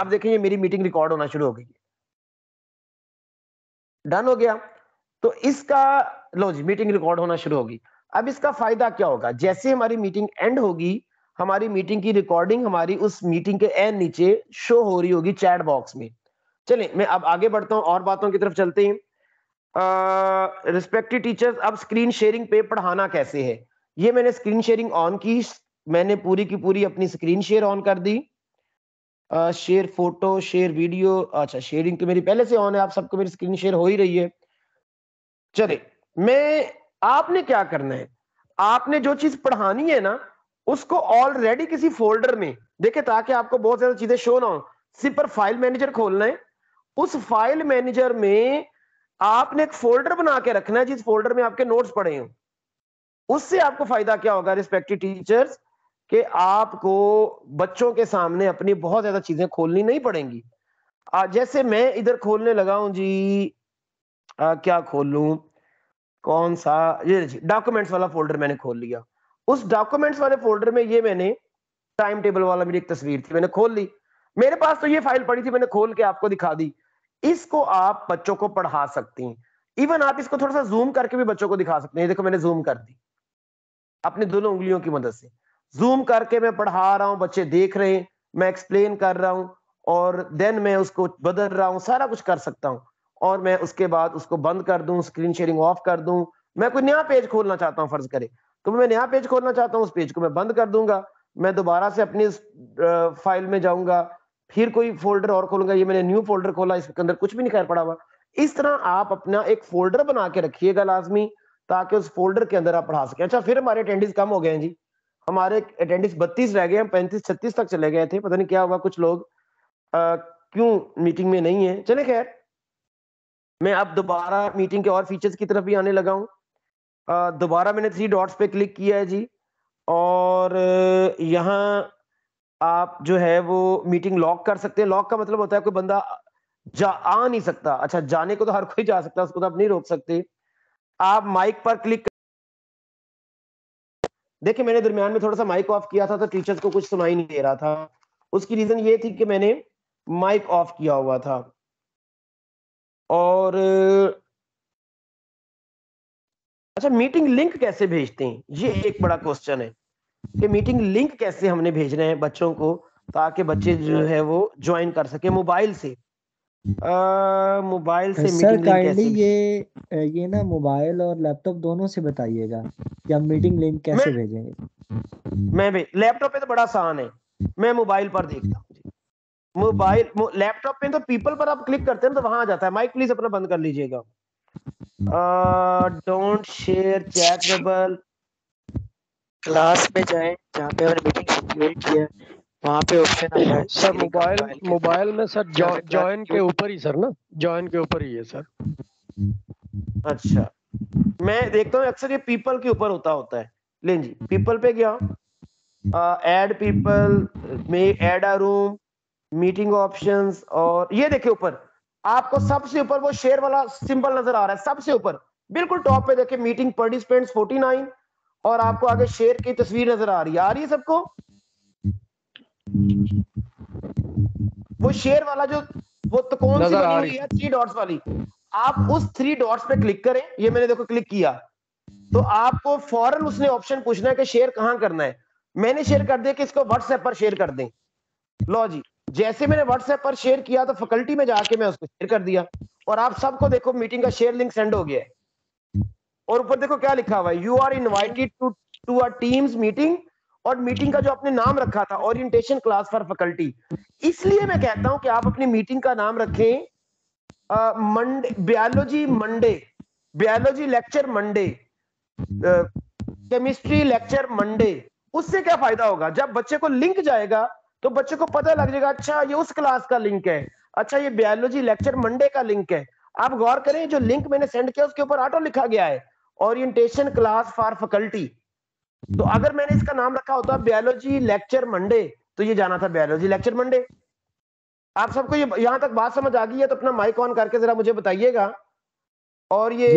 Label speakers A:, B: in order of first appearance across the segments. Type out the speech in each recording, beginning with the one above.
A: आप देखेंगे मेरी मीटिंग रिकॉर्ड होना शुरू हो गई डन हो गया। तो इसका, लो जी मीटिंग रिकॉर्ड होना शुरू होगी अब इसका फ़ायदा क्या होगा? जैसे हमारी मीटिंग एंड होगी, हमारी मीटिंग की रिकॉर्डिंग हमारी उस मीटिंग के एंड नीचे शो हो रही होगी चैट बॉक्स में। चलिए मैं अब आगे बढ़ता हूँ, और बातों की तरफ़ चलते हैं। रिस्पेक्टिव टीचर्स अब स्क्रीन शेयरिंग पे पढ़ाना कैसे है? ये मैंने स्क्रीन शेयरिंग ऑन की, मैंने पूरी की पूरी अपनी स्क्रीन शेयर ऑन कर दी। शेयर फ़ोटो शेयर वीडियो अच्छा शेयरिंग तो मेरी पहले से ऑन है, आप सबको मेरी स्क्रीन शेयर हो ही रही है। चले मैं, आपने क्या करना है? आपने जो चीज़ पढ़ानी है ना, उसको ऑलरेडी किसी फोल्डर में, देखे ताकि आपको बहुत ज़्यादा चीज़ें शो ना हो, सिर्फ़ फ़ाइल मैनेजर खोलना है। उस फ़ाइल मैनेजर में आपने एक फोल्डर बना के रखना है, जिस फोल्डर में आपके नोट्स पड़े हो। उससे आपको फ़ायदा क्या होगा रिस्पेक्टिव टीचर्स कि आपको बच्चों के सामने अपनी बहुत ज़्यादा चीज़ें खोलनी नहीं पड़ेंगी। जैसे मैं इधर खोलने लगा हूँ जी आ, क्या खोल? कौन सा? ये डॉक्यूमेंट्स वाला फोल्डर मैंने खोल लिया। उस डॉक्यूमेंट्स वाले फोल्डर में ये मैंने टाइम टेबल वाला मेरी एक तस्वीर थी मैंने खोल ली। मेरे पास तो ये फ़ाइल पड़ी थी मैंने खोल के आपको दिखा दी। इसको आप बच्चों को पढ़ा सकती हैं। इवन आप इसको थोड़ा सा जूम करके भी बच्चों को दिखा सकते हैं। देखो मैंने जूम कर दी। अपनी दोनों उंगलियों की मदद से। जूम करके मैं पढ़ा रहा हूँ, बच्चे देख रहे हैं, मैं एक्सप्लेन कर रहा हूँ, और देन मैं उसको बदल रहा हूँ, सारा कुछ कर सकता हूँ। और मैं उसके बाद उसको बंद कर दूँ स्क्रीन शेयरिंग ऑफ़ कर दूँ। मैं कोई नया पेज खोलना चाहता हूँ, फ़र्ज़ करे। तो मैं नया पेज खोलना चाहता हूँ, उस पेज को मैं बंद कर दूँगा। मैं दोबारा से अपनी फ़ाइल में जाऊँगा, फिर कोई फोल्डर और खोलूँगा। ये मैंने न्यू फोल्डर खोला, इसके अंदर कुछ भी नहीं खैर पड़ा हुआ। इस तरह आप अपना एक फोल्डर बना के रखिएगा लाजमी, ताकि उस फोल्डर के अंदर आप पढ़ा सकें। अच्छा फिर हमारे अटेंडेंस कम हो गए हैं जी। हमारे अटेंडेंस बत्तीस रह गए हम पैंतीस, छत्तीस तक चले गए थे, पता नहीं क्या हुआ, कुछ लोग क्यों मीटिंग में नहीं है? चले खैर, मैं अब दोबारा मीटिंग के और फीचर्स की तरफ़ भी आने लगा हूँ। दोबारा मैंने थ्री डॉट्स पे क्लिक किया है जी, और यहाँ आप जो है वो मीटिंग लॉक कर सकते हैं। लॉक का मतलब होता है कोई बंदा जा, आ नहीं सकता। अच्छा जाने को तो हर कोई जा सकता है, उसको तो आप नहीं रोक सकते। आप माइक पर क्लिक देखिए मैंने दरमियान में थोड़ा सा माइक ऑफ़ किया था तो टीचर्स को कुछ सुनाई नहीं दे रहा था। उसकी रीजन ये थी कि मैंने माइक ऑफ़ किया हुआ था। और अच्छा मीटिंग लिंक कैसे भेजते हैं? ये एक बड़ा क्वेश्चन है कि मीटिंग लिंक कैसे हमने भेजना है बच्चों को ताकि बच्चे जो है वो ज्वाइन कर सके मोबाइल से। मोबाइल से
B: सर काइंडली ये ये ना मोबाइल और लैपटॉप दोनों से बताइएगा कि हम मीटिंग लिंक कैसे भेजेंगे।
A: मैं भी लैपटॉप पे तो बड़ा आसान है। मैं मोबाइल पर देखता हूँ मोबाइल लैपटॉप पे तो पीपल पर आप क्लिक करते हैं तो वहाँ आ जाता है। माइक प्लीज़ अपना बंद कर लीजिएगा। डोंट शेयर चैटेबल
C: क्लास में जाएँ जहाँ पे हमने मीटिंग शेड्यूल किया। वहाँ पे ऑप्शन आता है
D: सर मोबाइल मोबाइल में सर जॉइन के ऊपर ही सर ना जॉइन के ऊपर ही है सर।
A: अच्छा। मैं देखता हूँ अक्सर ये पीपल के ऊपर होता होता है। ले जी पीपल पे गया ऐड पीपल में add a room meeting options और ये देखिए ऊपर। आपको सबसे ऊपर वो शेयर वाला सिंबल नज़र आ रहा है सबसे ऊपर। बिल्कुल टॉप पे देखिए मीटिंग पार्टिसिपेंट्स 49 और आपको आगे शेयर की तस्वीर नज़र आ रही है। आ रही है सबको? वो शेयर वाला जो वो तो कौन सी बनी हुई है? थ्री डॉट्स वाली। आप उस थ्री डॉट्स पे क्लिक करें। ये मैंने देखो क्लिक किया। तो आपको फ़ौरन उसने ऑप्शन पूछना है कि शेयर कहाँ करना है। मैंने शेयर कर दिया कि इसको व्हाट्सएप पर शेयर कर दें। लो जी। जैसे मैंने व्हाट्सएप पर शेयर किया तो फैकल्टी में जाके मैं उसको शेयर कर दिया। और आप सबको देखो मीटिंग का शेयर लिंक सेंड हो गया है। और ऊपर देखो क्या लिखा हुआ है। You are invited to to a Teams meeting और मीटिंग का जो आपने नाम रखा था ओरिएंटेशन क्लास फॉर फैकल्टी इसलिए मैं कहता हूँ कि आप अपनी मीटिंग का नाम रखें Monday biology Monday biology lecture Monday chemistry lecture Monday. उससे क्या फ़ायदा होगा? जब बच्चे को लिंक जाएगा तो बच्चे को पता लग जाएगा अच्छा ये उस क्लास का लिंक है अच्छा ये बायोलॉजी लेक्चर मंडे का लिंक है। आप गौर करें, जो लिंक मैंने सेंड किया, उसके ऊपर ऑटो लिखा गया है ओरिएंटेशन क्लास फॉर फैकल्टी तो अगर मैंने इसका नाम रखा होता बायोलॉजी लेक्चर मंडे तो ये जाना था बायोलॉजी लेक्चर मंडे आप सबको ये यहाँ तक बात समझ आ गई है तो अपना माइक ऑन करके जरा मुझे बताइएगा। और ये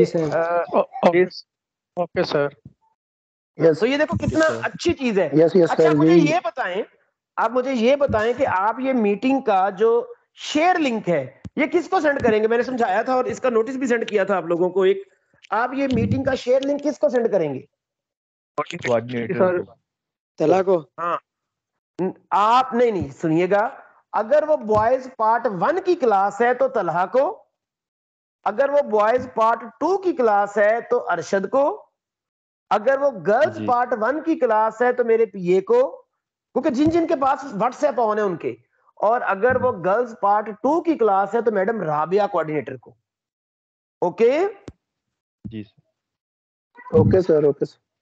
D: ओके सर।
A: यस तो ये देखो कितना yes, अच्छी चीज़ है। Yes, yes, अच्छा मुझे ये बताएँ आप मुझे ये बताएँ कि आप ये मीटिंग का जो शेयर लिंक है ये किसको सेंड करेंगे? मैंने समझाया था और इसका नोटिस भी सेंड किया था आप लोगों को एक। आप ये मीटिंग का शेयर लिंक किसको सेंड करेंगे?
E: कोऑर्डिनेटर को
C: तला को।
A: न- आप नहीं नहीं सुनिएगा। अगर वो बॉयज़ पार्ट वन की क्लास है तो तलहा को। अगर वो बॉयज़ पार्ट टू की क्लास है तो अरशद को। अगर वो गर्ल्स पार्ट वन की क्लास है तो मेरे पीए को। क्योंकि जिन जिन के पास व्हाट्सएप ऑन है उनके। और अगर वो गर्ल्स पार्ट टू की क्लास है तो मैडम राबिया कोऑर्डिनेटर को। ओके
E: जी sir
F: okay sir okay sir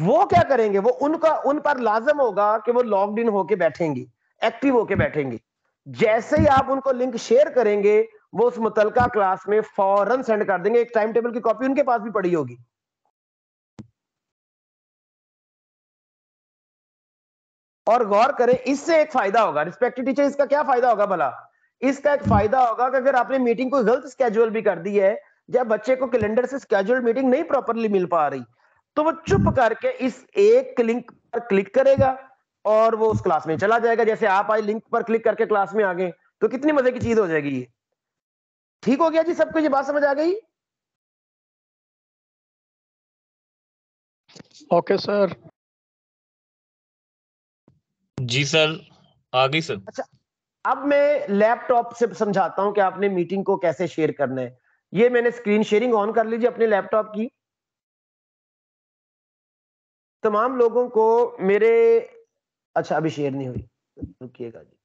A: वो क्या करेंगे? वो उनका, उन पर लाजम होगा कि वो लॉग्ड इन होके बैठेंगे एक्टिव होके बैठेंगे। जैसे ही आप उनको लिंक शेयर करेंगे, वो उस मुतलका क्लास में फ़ौरन सेंड कर देंगे। एक टाइम टेबल की कॉपी उनके पास भी पड़ी होगी। और गौर करें, इससे एक फ़ायदा होगा। रिस्पेक्टेड टीचर इसका क्या फ़ायदा होगा भला? इसका एक फ़ायदा होगा कि अगर आपने मीटिंग को गलत स्केड्यूल भी कर दी है, जब बच्चे को कैलेंडर से स्केड्यूल मीटिंग नहीं प्रॉपरली मिल पा रही तो वो चुप करके इस एक लिंक पर क्लिक करेगा और वो उस क्लास में चला जाएगा। जैसे आप आई लिंक पर क्लिक करके क्लास में आ गए तो कितनी मज़े की चीज़ हो जाएगी ये। ठीक हो गया जी? सबको ये बात समझ आ गई?
D: ओके सर
G: जी सर आ गई सर अच्छा
A: अब मैं लैपटॉप से समझाता हूँ कि आपने मीटिंग को कैसे शेयर करना है। ये मैंने स्क्रीन शेयरिंग ऑन कर लीजिए अपने लैपटॉप की। तमाम लोगों को मेरे अच्छा अभी शेयर नहीं हुई। रुकिएगा जी।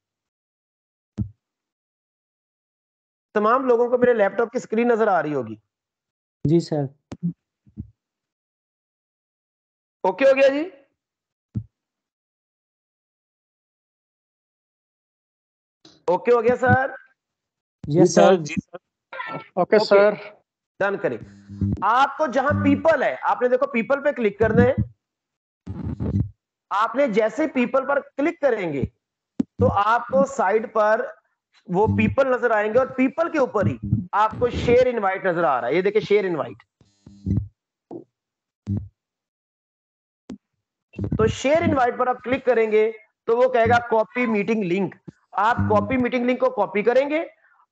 A: तमाम लोगों को मेरे लैपटॉप की स्क्रीन नज़र आ रही होगी।
B: जी सर।
A: ओके हो गया जी? ओके हो गया सर?
B: यस सर
G: जी सर।
D: ओके। सर।
A: डन करें। आपको जहाँ पीपल है आपने देखो पीपल पे क्लिक करना है। आपने जैसे पीपल पर क्लिक करेंगे तो आपको साइड पर वो पीपल नज़र आएँगे और पीपल के ऊपर ही आपको शेयर इनवाइट नज़र आ रहा है। ये देखिए शेयर इनवाइट तो शेयर इनवाइट पर आप क्लिक करेंगे तो वो कहेगा कॉपी मीटिंग लिंक आप कॉपी मीटिंग लिंक को कॉपी करेंगे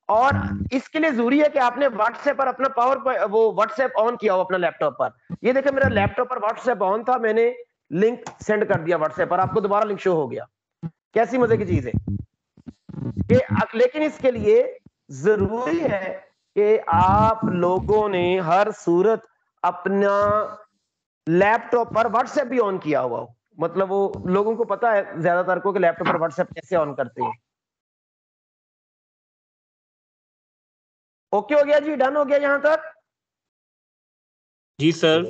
A: और इसके लिए ज़रूरी है कि आपने व्हाट्सएप पर अपना पावर वो व्हाट्सएप ऑन किया हो अपना लैपटॉप पर। ये देखिए मेरा लैपटॉप पर व्हाट्सएप ऑन था मैंने। लिंक सेंड कर दिया व्हाट्सएप पर आपको दोबारा लिंक शो हो गया। कैसी मज़े की चीज़। है कि लेकिन इसके लिए ज़रूरी है कि आप लोगों ने हर सूरत अपना लैपटॉप पर व्हाट्सएप भी ऑन किया हुआ हो। मतलब वो लोगों को पता है ज़्यादातर को कि लैपटॉप पर व्हाट्सएप कैसे ऑन करते हैं। ओके हो गया जी डन हो गया यहाँ तक?
G: जी sir.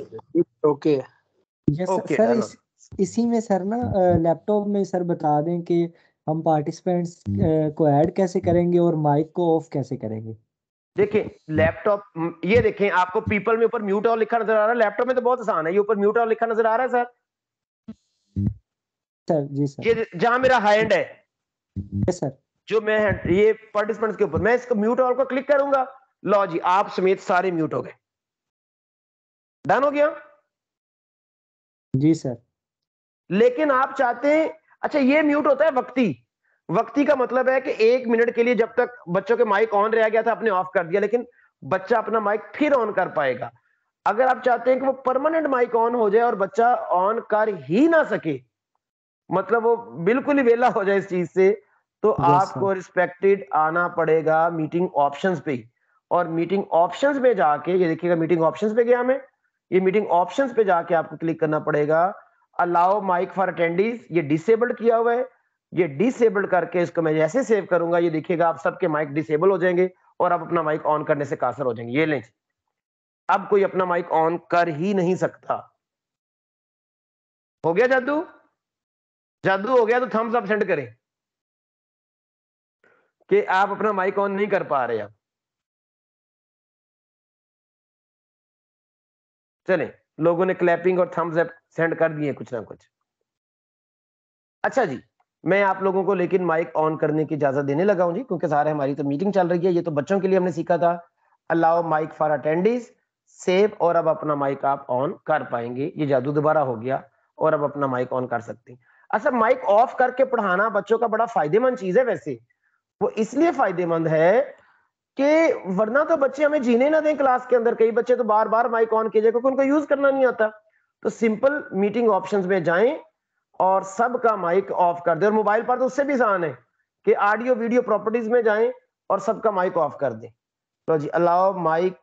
F: Okay.
B: Yes
A: Okay, sir
B: इस, इसी में सर ना लैपटॉप में सर बता दें कि हम पार्टिसिपेंट्स को ऐड कैसे करेंगे और माइक को ऑफ़ कैसे करेंगे?
A: देखिए लैपटॉप ये देखें आपको पीपल में ऊपर म्यूट ऑल लिखा नज़र आ रहा है। लैपटॉप में तो बहुत आसान है ये ऊपर म्यूट ऑल लिखा नज़र आ रहा है सर।
B: सर जी सर।
A: ये जहाँ मेरा हैंड है।
B: Yes sir.
A: जो मैं ये पार्टिसिपेंट्स के ऊपर मैं इसको म्यूट ऑल को क्लिक करूँगा। लो जी आप समेत सारे म्यूट हो गए। डन हो गया?
B: जी सर।
A: लेकिन आप चाहते हैं अच्छा ये म्यूट होता है वक्ती। वक्ती का मतलब है कि एक मिनट के लिए जब तक बच्चों के माइक ऑन रह गया था आपने ऑफ़ कर दिया लेकिन बच्चा अपना माइक फिर ऑन कर पाएगा। अगर आप चाहते हैं कि वो परमानेंट माइक ऑन हो जाए और बच्चा ऑन कर ही ना सके मतलब वो बिल्कुल ही वेला हो जाए इस चीज़ से तो आपको रिस्पेक्टेड आना पड़ेगा मीटिंग ऑप्शंस पे और मीटिंग ऑप्शंस में जाके ये देखिएगा मीटिंग ऑप्शंस पे गया मैं। ये मीटिंग ऑप्शंस पे जाके आपको क्लिक करना पड़ेगा। अलाउ माइक फॉर अटेंडीज ये डिसेबल्ड किया हुआ है। ये डिसेबल्ड करके इसको मैं जैसे सेव करूँगा, ये देखिएगा, आप सबके माइक डिसेबल हो जाएँगे और आप अपना माइक ऑन करने से कासर हो जाएँगे। ये लें। अब कोई अपना माइक ऑन कर ही नहीं सकता। हो गया जादू? जादू हो गया तो थम्स अप सेंड करें कि आप अपना माइक ऑन नहीं कर पा रहे अब। चलें, लोगों ने क्लैपिंग और थम्स अप सेंड कर दिए कुछ ना कुछ। अच्छा जी, मैं आप लोगों को लेकिन माइक ऑन करने की इजाज़त देने लगा हूँ जी, क्योंकि सारे हमारी तो मीटिंग चल रही है, ये तो बच्चों के लिए हमने सीखा था। Allow mic for attendees save और अब अपना माइक आप ऑन कर पाएँगे। ये जादू दोबारा हो गया और अब अपना माइक ऑन कर सकते हैं। अच्छा माइक ऑफ़ करके पढ़ाना बच्चों का बड़ा फ़ायदेमंद चीज़ है वैसे। वो इसलिए फ़ायदेमंद है कि वरना तो बच्चे हमें जीने ना दें क्लास के अंदर। कई बच्चे तो बार बार माइक ऑन कीजिए, क्योंकि उनको यूज़ करना नहीं आता। तो सिंपल मीटिंग ऑप्शन में जाए और सबका माइक ऑफ़ कर दे। और मोबाइल पर तो उससे भी आसान है कि ऑडियो वीडियो प्रॉपर्टीज़ में जाए और सबका माइक ऑफ़ कर दें। तो जी अलाउ माइक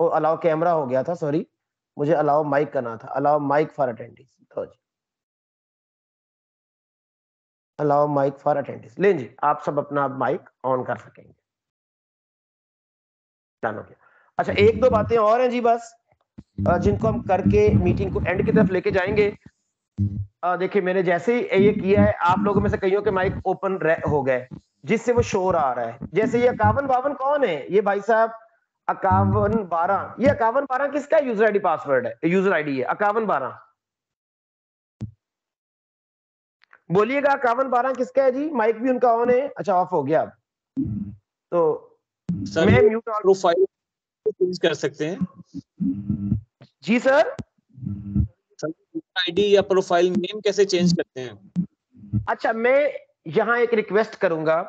A: ओ अलाउ कैमरा हो गया था सॉरी मुझे अलाउ माइक करना था। अलाउ माइक फॉर अटेंडिस तो जी। अलाउ माइक फॉर अटेंडिस ले जी, आप सब अपना माइक ऑन कर सकेंगे। डन हो गया अच्छा एक दो बातें और हैं जी बस जिनको हम करके मीटिंग को एंड की तरफ़ लेके जाएँगे। देखिए, मैंने जैसे ही ये किया है, आप लोगों में से कईयों के माइक ओपन हो गए, जिससे वो शोर आ रहा है। जैसे ये इक्यावन बावन कौन है? ये भाई साहब, अकावन बारह। ये अकावन बारह किसका यूज़र आईडी पासवर्ड है? यूज़र आईडी है, अकावन बारह। बोलिएगा इक्यावन बारह किसका है जी? माइक भी उनका ऑन है। अच्छा ऑफ़ हो गया अब। तो
G: सर म्यूट प्रोफ़ाइल चेंज कर सकते हैं?
A: जी सर।
G: आईडी या प्रोफ़ाइल नेम कैसे चेंज करते हैं?
A: अच्छा मैं यहाँ एक रिक्वेस्ट करूँगा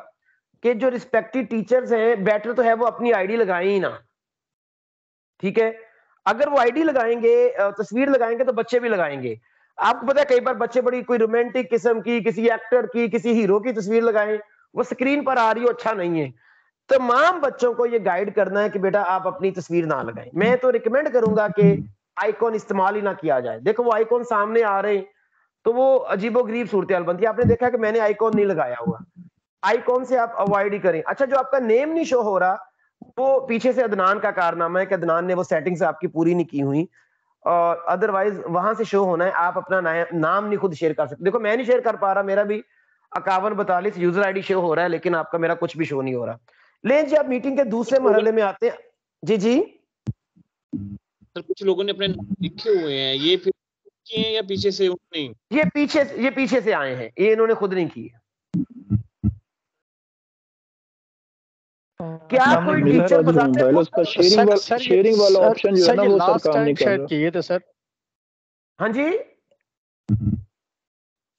A: कि जो रिस्पेक्टिव टीचर्स हैं बेटर तो है वो अपनी आईडी लगाएँ ही ना। ठीक है? अगर वो आईडी लगाएँगे तस्वीर लगाएँगे तो बच्चे भी लगाएँगे। आपको पता है कई बार बच्चे बड़ी कोई रोमांटिक किस्म की किसी एक्टर की किसी हीरो की तस्वीर लगाएँ वो स्क्रीन पर आ रही हो अच्छा नहीं है। तमाम बच्चों को ये गाइड करना है कि बेटा आप अपनी तस्वीर ना लगाएँ। मैं तो रिकमेंड करूँगा कि आइकॉन इस्तेमाल ही ना किया जाए। देखो, वो आइकॉन सामने आ रहे हैं तो वो अजीबो गरीब सूरत बनती है। आपने देखा कि मैंने आइकॉन नहीं लगाया हुआ। आइकॉन से आप अवॉइड ही करें। अच्छा जो आपका नेम नहीं शो हो रहा, वो पीछे से अदनान का कारनामा है कि अदनान ने वो सेटिंग्स आपकी पूरी नहीं की हुई, और अदरवाइज़ वहाँ से शो होना है। आप अपना नाम नहीं खुद शेयर कर सकते। देखो, मैं नहीं शेयर कर पा रहा, मेरा भी इक्यावन बतालीस यूज़र आईडी शो हो रहा है, लेकिन आपका मेरा कुछ भी शो नहीं हो रहा। ले जी आप मीटिंग के दूसरे मरहले में आते हैं। जी जी।
G: सर कुछ लोगों ने अपने लिखे हुए हैं ये फिर किए हैं या पीछे से नहीं
A: ये पीछे ये पीछे से आए हैं ये इन्होंने खुद नहीं किए। क्या कोई टीचर बताते हैं? शेयरिंग वाला शेयरिंग वाला ऑप्शन जो है ना वो सर काम नहीं कर रहा किए थे सर हाँ जी।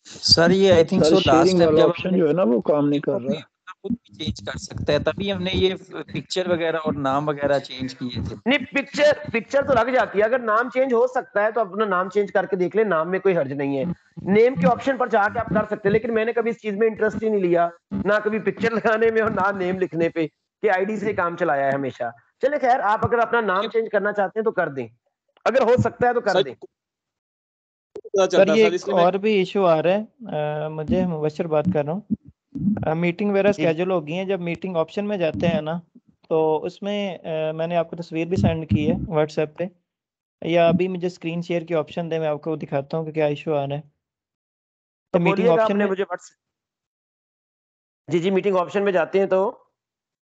F: सर ये I think so last time
H: जब ऑप्शन जो है ना वो काम नहीं कर रहा।
F: खुद भी चेंज कर सकता है तभी हमने ये पिक्चर वगैरह और नाम वगैरह चेंज किए थे।
A: नहीं पिक्चर पिक्चर तो लग जाती है। अगर नाम चेंज हो सकता है तो अपना नाम चेंज करके देख ले नाम में कोई हर्ज नहीं है। नेम के ऑप्शन पर जाके आप कर सकते हैं लेकिन मैंने कभी इस चीज़ में इंटरेस्ट ही नहीं लिया ना कभी पिक्चर लगाने में और ना नेम लिखने पे कि आईडी से काम चलाया है हमेशा। चले खैर आप अगर अपना नाम चेंज करना चाहते हैं तो कर दें। अगर हो सकता है तो कर दें।
I: सर ये एक और भी इशू आ रहा है। मुझे मुबशर बात कर रहा हूँ। मीटिंग वगैरह स्केजूल हो। गई है। जब मीटिंग ऑप्शन में जाते हैं ना तो उसमें आ, मैंने आपको तस्वीर भी सेंड की है व्हाट्सएप पे। या अभी मुझे स्क्रीन शेयर की ऑप्शन दे मैं आपको दिखाता हूँ कि क्या इशू आ रहा है।
A: तो, तो मीटिंग ऑप्शन में मुझे जी जी मीटिंग ऑप्शन में जाते हैं तो?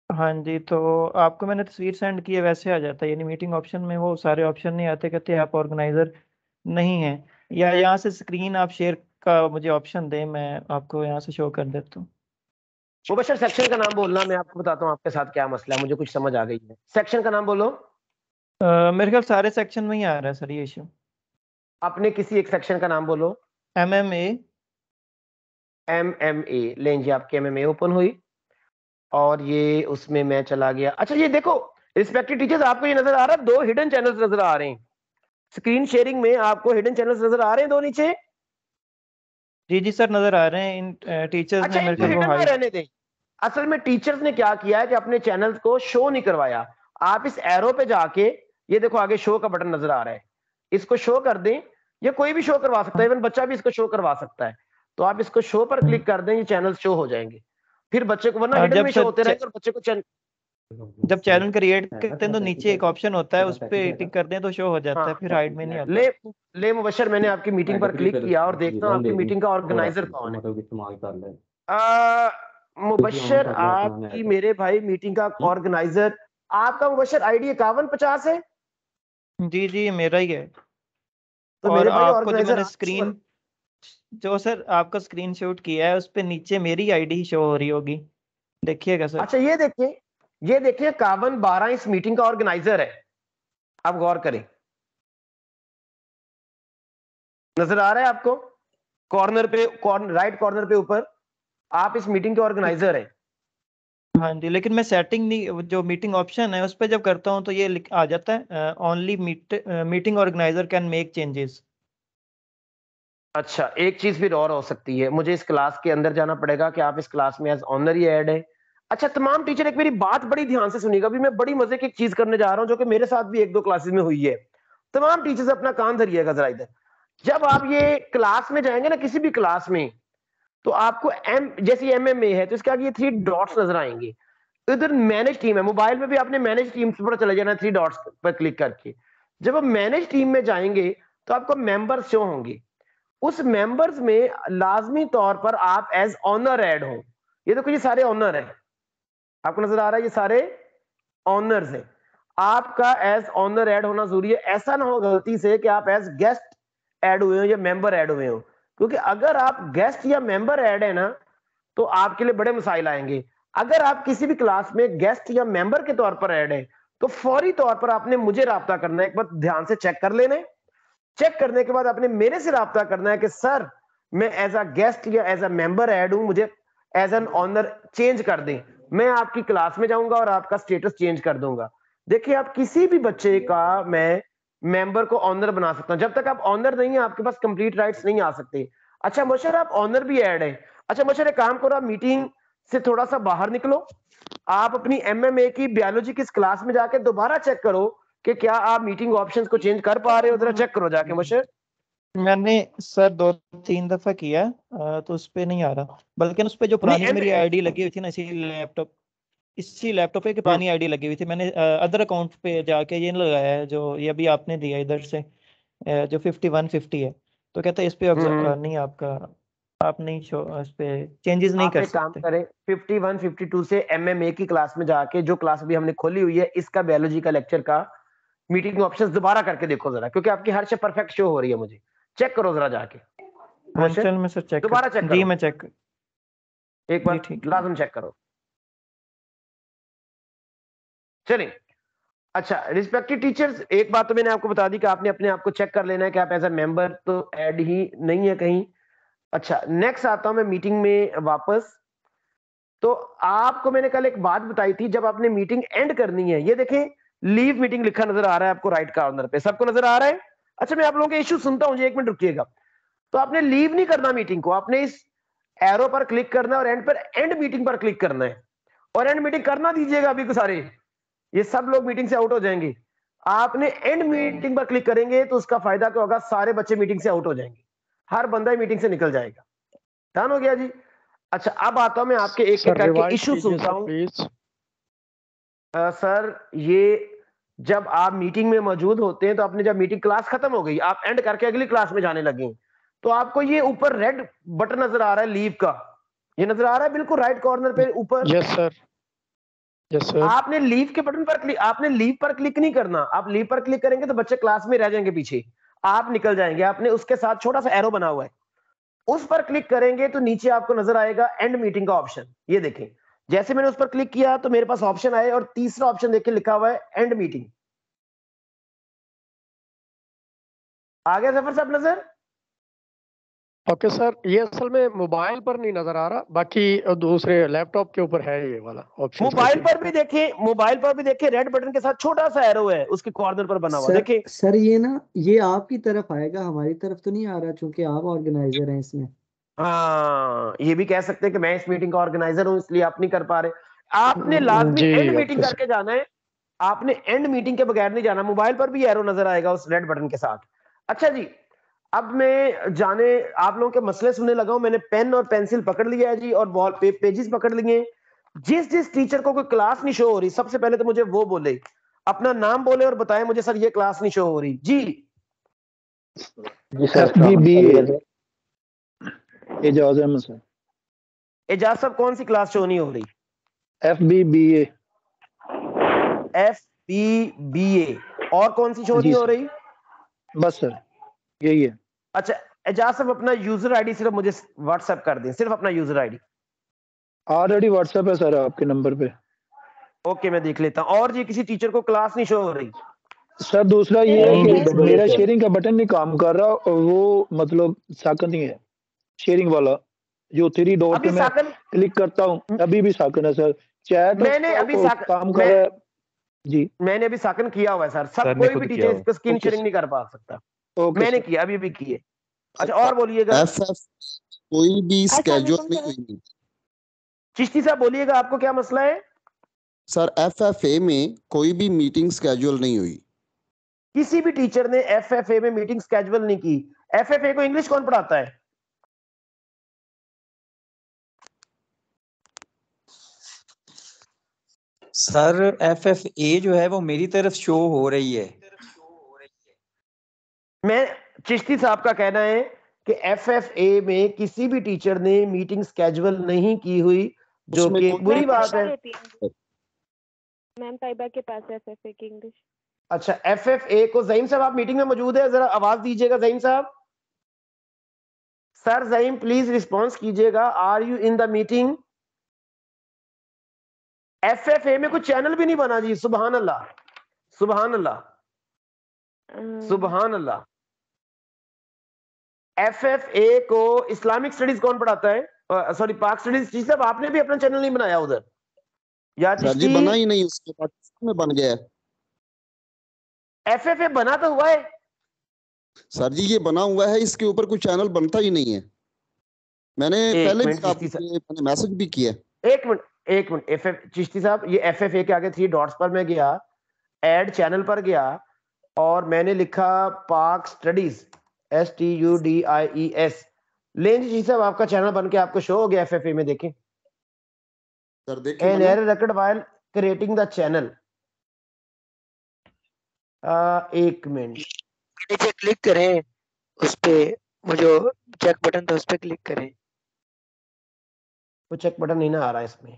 I: हाँ जी तो आपको मैंने तस्वीर सेंड की है वैसे आ जाता है। यानी मीटिंग ऑप्शन में वो सारे ऑप्शन नहीं आते कहते आप ऑर्गेनाइजर नहीं है। या यहाँ से स्क्रीन आप शेयर का मुझे ऑप्शन दें मैं आपको यहाँ से शो कर देता हूँ।
A: मुबशर सेक्शन का नाम बोलना मैं आपको बताता हूँ आपके साथ क्या मसला है मुझे कुछ समझ आ गई है। सेक्शन का नाम बोलो।
I: आ, मेरे ख्याल सारे सेक्शन में ही आ रहा है सर ये इशू
A: आपने किसी एक सेक्शन का नाम बोलो।
I: M M A
A: M M A लें जी आपकी एम एम ए ओपन हुई। और ये उसमें मैं चला गया। अच्छा ये देखो रिस्पेक्टिव टीचर्स आपको ये नज़र आ रहा है दो हिडन चैनल्स नज़र आ रहे हैं। स्क्रीन शेयरिंग में आपको हिडन चैनल्स नज़र आ रहे हैं दो नीचे।
I: जी जी सर नज़र आ रहे हैं। इन टीचर्स
A: अच्छा,
I: ने मेरे
A: को हाई रहने दें। असल में टीचर्स ने क्या किया है कि अपने चैनल को शो नहीं करवाया। आप इस एरो पे जाके ये देखो आगे शो का बटन नज़र आ रहा है। इसको शो कर दें ये कोई भी शो करवा सकता है। इवन बच्चा भी इसको शो करवा सकता है। तो आप इसको शो पर क्लिक कर दें ये चैनल शो हो जाएँगे। फिर बच्चे को वरना हिडन में शो होते रहेंगे और बच्चे को चैनल
I: जब चैनल क्रिएट करते हैं तो नीचे एक ऑप्शन होता है उस पर क्लिक करते हैं तो शो हो जाता है हाँ। फिर हाइड में नहीं आता।
A: ले ले मुबशर मैंने आपकी मीटिंग पर क्लिक किया और देखता हूँ आपकी मीटिंग का ऑर्गेनाइजर कौन है। मुबशर आपकी मेरे भाई मीटिंग का ऑर्गेनाइजर आपका मुबशर आईडी इक्यावन पचास है?
I: जी जी मेरा ही है। तो मेरे आपको जो मैंने स्क्रीन जो सर आपका स्क्रीन शॉट किया है उस पे नीचे मेरी आईडी शो हो रही होगी। देखिएगा सर
A: अच्छा ये देखिए ये देखिए कावन बारह इस मीटिंग का ऑर्गेनाइजर है। आप गौर करें। नज़र आ रहा है आपको? कॉर्नर पे कॉर्नर राइट कॉर्नर पे ऊपर आप इस मीटिंग के ऑर्गेनाइजर हैं।
I: हाँ जी लेकिन मैं सेटिंग नहीं जो मीटिंग ऑप्शन है उस पर जब करता हूँ तो ये आ जाता है only meeting organizer can make changes
A: अच्छा एक चीज़ फिर और हो सकती है। मुझे इस क्लास के अंदर जाना पड़ेगा कि आप इस क्लास में एज ऑनर ही ऐड है। अच्छा तमाम टीचर एक मेरी बात बड़ी ध्यान से सुनिएगा अभी मैं बड़ी मज़े की चीज़ करने जा रहा हूँ जो कि मेरे साथ भी एक दो क्लासेस में हुई है। तमाम टीचर्स अपना कान धरिएगा जरा इधर। जब आप ये क्लास में जाएँगे ना, किसी भी क्लास में तो आपको एम जैसे एम एम ए है तो इसके आगे ये थ्री डॉट्स नज़र आएँगे। इधर मैनेज टीम है मोबाइल में भी आपने मैनेज टीम पर चले जाना थ्री डॉट्स पर क्लिक करके। जब आप मैनेज टीम में जाएँगे तो आपको मेंबर्स शो होंगे। उस मेंबर्स में लाजमी तौर पर आप एज ऑनर ऐड हो। ये देखो, ये सारे ऑनर हैं। आपको नज़र आ रहा है ये सारे ऑनर्स हैं। आपका एज ऑनर ऐड होना ज़रूरी है। ऐसा ना हो गलती से कि आप एज गेस्ट ऐड हुए हो या मेंबर ऐड हुए हो। क्योंकि अगर आप गेस्ट या मेंबर ऐड है ना तो आपके लिए बड़े मसाइल आएँगे। अगर आप किसी भी क्लास में गेस्ट या मेंबर के तौर पर ऐड है तो फौरी तौर पर आपने मुझे रहा करना है। एक बार ध्यान से चेक कर लेना चेक करने के बाद आपने मेरे से रहा करना है कि, सर, मैं एज अ गेस्ट या एज अ मेंबर ऐड हूँ। मुझे एज एन ऑनर चेंज कर दें। मैं आपकी क्लास में जाऊँगा और आपका स्टेटस चेंज कर दूँगा। देखिए आप किसी भी बच्चे का मैं मेंबर को ऑनर बना सकता हूँ। जब तक आप ऑनर नहीं है आपके पास कंप्लीट राइट्स नहीं आ सकते। अच्छा मशर आप ऑनर भी ऐड है। अच्छा मशर एक काम करो आप मीटिंग से थोड़ा सा बाहर निकलो। आप अपनी एमएमए की बायोलॉजी की क्लास में जाके दोबारा चेक करो कि क्या आप मीटिंग ऑप्शंस को चेंज कर पा रहे हो। जरा चेक करो जाके मशर
I: मैंने सर दो तीन दफ़ा किया तो उस पे नहीं आ रहा। बल्कि उस पे जो पुरानी मेरी आईडी लगी हुई थी ना इसी लैपटॉप इसी लैपटॉप पे की पुरानी आईडी लगी हुई थी। मैंने अदर अकाउंट पे जाके ये लगाया है जो ये अभी आपने दिया इधर से जो फिफ्टी वन फिफ्टी है। तो कहते हैं इस पे हम्म। नहीं आपका आप नहीं शो इस पे चेंजेस नहीं कर
A: सकते काम करें 51 52 से एमएमए की क्लास में जाके जो क्लास अभी हमने खोली हुई है इसका बायोलॉजी का लेक्चर का मीटिंग ऑप्शंस दोबारा करके देखो जरा क्योंकि आपकी हर से परफेक्ट शो हो रही है मुझे। चेक करो जरा जाके।
I: हाँ, चल मैं सर चेक
A: दोबारा चेक
I: जी मैं चेक
A: एक बार लाजम चेक करो। चलिए। अच्छा रिस्पेक्टिव टीचर्स एक बात तो मैंने आपको बता दी कि आपने अपने आप को चेक कर लेना है कि आप एज ए मेंबर तो ऐड ही नहीं है कहीं। अच्छा नेक्स्ट आता हूँ मैं मीटिंग में वापस। तो आपको मैंने कल एक बात बताई थी जब आपने मीटिंग एंड करनी है ये देखें लीव मीटिंग लिखा नज़र आ रहा है आपको राइट कॉर्नर पे। सबको नज़र आ रहा है? अच्छा मैं आप लोगों के इश्यू सुनता हूँ एक मिनट रुकिएगा। तो आपने लीव नहीं करना मीटिंग को आपने इस एरो पर क्लिक करना है और एंड पर एंड मीटिंग पर क्लिक करना है। और एंड मीटिंग करना दीजिएगा अभी को सारे। ये सब लोग मीटिंग से आउट हो जाएँगे। आपने एंड मीटिंग पर क्लिक करेंगे तो उसका फ़ायदा क्या होगा? सारे बच्चे मीटिंग से आउट हो जाएँगे। हर बंदा मीटिंग से निकल जाएगा। डन हो गया जी। अच्छा अब आता हूँ मैं आपके एक एक करके इशू सुनता हूँ। सर ये जब आप मीटिंग में मौजूद होते हैं तो आपने जब मीटिंग क्लास खत्म हो गई आप एंड करके अगली क्लास में जाने लगे। तो आपको ये ऊपर रेड बटन नज़र आ रहा है लीव का। ये नज़र आ रहा है बिल्कुल राइट कॉर्नर पे ऊपर।
D: यस सर
A: यस सर आपने लीव के बटन पर क्लिक आपने लीव पर क्लिक नहीं करना। आप लीव पर क्लिक करेंगे तो बच्चे क्लास में रह जाएँगे पीछे। आप निकल जाएँगे। आपने उसके साथ छोटा सा एरो बना हुआ है। उस पर क्लिक करेंगे तो नीचे आपको नज़र आएगा एंड मीटिंग का ऑप्शन ये देखें। जैसे मैंने उस पर क्लिक किया तो मेरे पास ऑप्शन आए और तीसरा ऑप्शन देखिए लिखा हुआ है एंड मीटिंग। आ गया सफ़र साहब नज़र?
D: ओके सर ये असल में मोबाइल पर नहीं नज़र आ रहा बाकी दूसरे लैपटॉप के ऊपर है ये वाला ऑप्शन
A: मोबाइल पर भी देखिए मोबाइल पर भी देखिए रेड बटन के साथ छोटा सा एरो है उसके कॉर्नर पर बना हुआ। देखिए
B: सर ये ना ये आपकी तरफ़ आएगा हमारी तरफ़ तो नहीं आ रहा क्योंकि आप ऑर्गेनाइजर हैं इसमें।
A: हाँ ये भी कह सकते हैं कि मैं इस मीटिंग का ऑर्गेनाइजर हूँ इसलिए आप नहीं कर पा रहे। आपने लाजमी एंड मीटिंग करके जाना है। आपने एंड मीटिंग के बगैर नहीं जाना मोबाइल पर भी एरो नज़र आएगा उस रेड बटन के साथ। अच्छा जी अब मैं जाने आप लोगों के मसले सुनने लगा हूँ। मैंने पेन और पेंसिल पकड़ लिया है जी और बॉल पे, पेजेस पकड़ लिए जिस जिस टीचर को कोई क्लास नहीं शो हो रही सबसे पहले तो मुझे वो बोले। अपना नाम बोले और बताए मुझे सर ये क्लास नहीं शो हो रही। जी।
H: जी सर एजाज अहमद सर
A: एजाज साहब कौन सी क्लास शो नहीं हो रही?
H: F B B A
A: F B B A और कौन सी शो नहीं हो रही?
H: बस सर यही है।
A: अच्छा एजाज साहब अपना यूज़र आईडी सिर्फ़ मुझे व्हाट्सएप कर दें सिर्फ़ अपना यूज़र आईडी
H: ऑलरेडी व्हाट्सएप है सर आपके नंबर पे।
A: ओके मैं देख लेता हूँ। और जी किसी टीचर को क्लास नहीं शो हो रही?
H: सर दूसरा ये है कि मेरा शेयरिंग का बटन नहीं काम कर रहा वो मतलब साकत नहीं है। शेयरिंग वाला जो थ्री डॉट पे मैं क्लिक करता हूँ अभी भी साकन है सर चैट
A: मैंने अभी साकन
H: काम कर रहा है। जी।
A: मैंने अभी साकन किया हुआ है सर। सब कोई भी टीचर
E: हुआ।
A: इस पर स्क्रीन शेयरिंग नहीं कर पा सकता। मैंने किया अभी भी किए। अच्छा और बोलिएगा।
J: कोई भी स्केड्यूल
K: अस्सलाम
J: नहीं। हुई
A: चिश्ती साहब बोलिएगा आपको क्या मसला है?
J: सर एफ़ एफ़ ए में कोई भी मीटिंग स्केड्यूल नहीं हुई।
A: किसी भी टीचर ने एफ़ एफ़ ए में मीटिंग स्केजुअल नहीं की। एफ़ एफ़ ए को इंग्लिश कौन पढ़ाता है?
F: सर एफ़ एफ़ ए जो है वो मेरी तरफ़ शो हो रही है।
A: मैं चिश्ती साहब का कहना है कि एफ़ एफ़ ए में किसी भी टीचर ने मीटिंग स्केजुअल नहीं की हुई जो कि एक बुरी बात है।
K: मैम ताइबा के पास है एफएफए की इंग्लिश
A: अच्छा एफ़ एफ़ ए को जहीम साहब आप मीटिंग में मौजूद है? जरा आवाज़ दीजिएगा जहीम साहब। सर जहीम प्लीज़ रिस्पॉन्स कीजिएगा। Are you in the meeting F F A में कोई चैनल भी नहीं बना जी सुबहान अल्लाह सुबहान अल्लाह सुबहान अल्लाह एफ़ एफ़ ए को इस्लामिक स्टडीज़ कौन पढ़ाता है? सॉरी पाक स्टडीज़ जी साहब आपने भी अपना चैनल नहीं बनाया उधर? या
J: जी बना ही नहीं उसके पाकिस्तान में बन गया। है
A: एफ़ एफ़ ए बना तो हुआ है?
J: सर जी ये बना हुआ है इसके ऊपर कोई चैनल बनता ही नहीं है। मैंने पहले भी आपको मैंने मैसेज भी किया।
A: एक मिनट एक मिनट एफ़ एफ़ चिश्ती साहब ये एफ़ एफ़ ए के आगे थ्री डॉट्स पर मैं गया एड चैनल पर गया और मैंने लिखा Pak studies S T U D I E S length जी साहब आपका चैनल बन के आपको शो हो गया एफ़ एफ़ ए में देखें।
J: सर देखें
A: and record while creating the channel uh, एक मिनट।
C: नीचे क्लिक करें उस पे वो जो चेक बटन था उस पे क्लिक करें।
A: वो चेक बटन नहीं ना आ रहा है इसमें।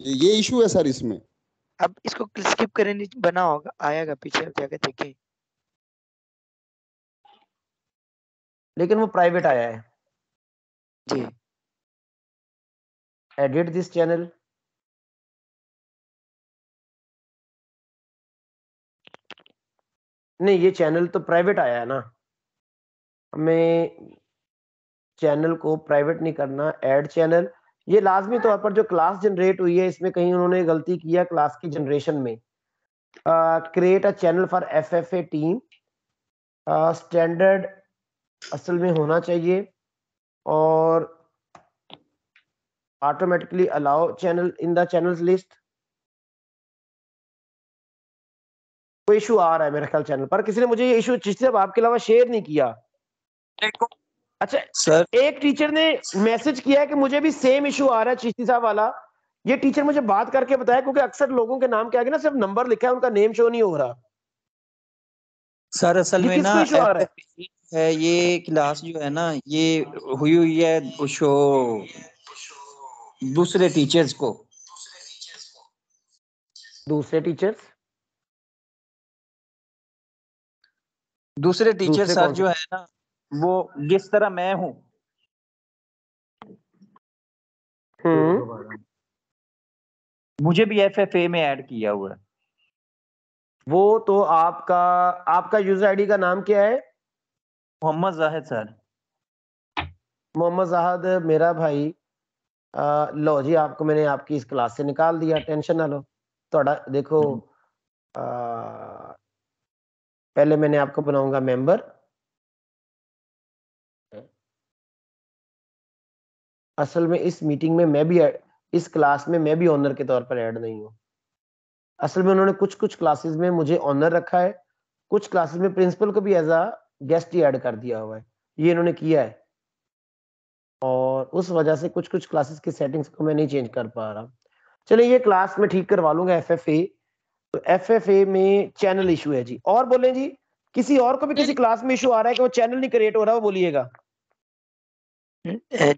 J: ये इशू है सर इसमें।
C: अब इसको स्किप करें बना होगा आएगा पीछे अब जाके देखें।
A: लेकिन वो प्राइवेट आया है।
C: जी।
A: एडिट दिस चैनल नहीं ये चैनल तो प्राइवेट आया है ना। हमें चैनल को प्राइवेट नहीं करना ऐड चैनल ये लाजमी तौर पर जो क्लास जनरेट हुई है, इसमें कहीं उन्होंने गलती किया क्लास की जनरेशन में। Create a channel for F F A team standard असल में होना चाहिए और automatically allow channel in the channel list कोई इशू आ रहा है मेरे ख्याल चैनल पर। किसी ने मुझे ये इशू साहब आपके अलावा शेयर नहीं किया। अच्छा
F: सर।
A: एक टीचर ने मैसेज किया है कि मुझे भी सेम इशू आ रहा है चिश्ती साहब वाला। ये टीचर मुझे बात करके बताया क्योंकि अक्सर लोगों के नाम के आगे ना सिर्फ़ नंबर लिखा है उनका नेम शो नहीं हो रहा।
F: सर असल में ना
A: है?
F: ये क्लास जो है ना ये हुई हुई है शो दूसरे टीचर्स को।
A: दूसरे टीचर्स
F: दूसरे टीचर सर जो है ना वो जिस तरह मैं हूँ?
A: हम्म।
F: मुझे भी एफ़ एफ़ ए में ऐड किया हुआ है।
A: वो तो आपका आपका यूज़र आईडी का नाम क्या है?
F: मोहम्मद जाहिद सर।
A: मोहम्मद जाहद मेरा भाई आ, लो जी आपको मैंने आपकी इस क्लास से निकाल दिया। टेंशन ना लो। थोड़ा देखो आ, पहले मैंने आपको बनाऊँगा मेंबर असल में इस मीटिंग में मैं भी इस क्लास में मैं भी ऑनर के तौर पर ऐड नहीं हूँ। असल में उन्होंने कुछ कुछ क्लासेस में मुझे ऑनर रखा है। कुछ क्लासेस में प्रिंसिपल को भी एज अ गेस्ट ही ऐड कर दिया हुआ है। ये इन्होंने किया है। और उस वजह से कुछ कुछ क्लासेस की सेटिंग्स को मैं नहीं चेंज कर पा रहा। चलिए ये क्लास में ठीक करवा लूँगा एफ़ एफ़ ए तो एफ़ एफ़ ए में चैनल इशू है जी। और बोले जी किसी और को भी किसी क्लास में इशू आ रहा है कि वो चैनल नहीं क्रिएट हो रहा वो बोलिएगा।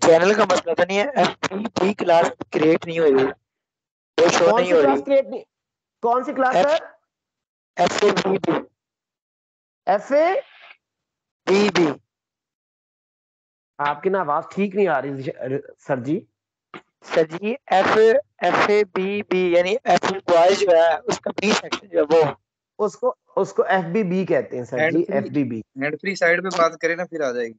C: चैनल का मसला तो नहीं है। एफ़ क्लास क्रिएट नहीं हुई। वो शो नहीं
A: सी
C: हो
A: क्लास
C: रही।
A: क्रिएट नहीं कौन सी
C: class
A: sir
C: F A B B
A: F A
C: B B
A: आपकी ना आवाज़ ठीक नहीं आ रही सर जी।
C: Sir ji F F A B B यानी एफ़ बॉयज़ जो है उसका बी सेक्शन जो है वो।
A: उसको उसको एफ़ बी बी कहते हैं सर जी F B B
L: hand free side पे बात करें ना फिर आ जाएगी।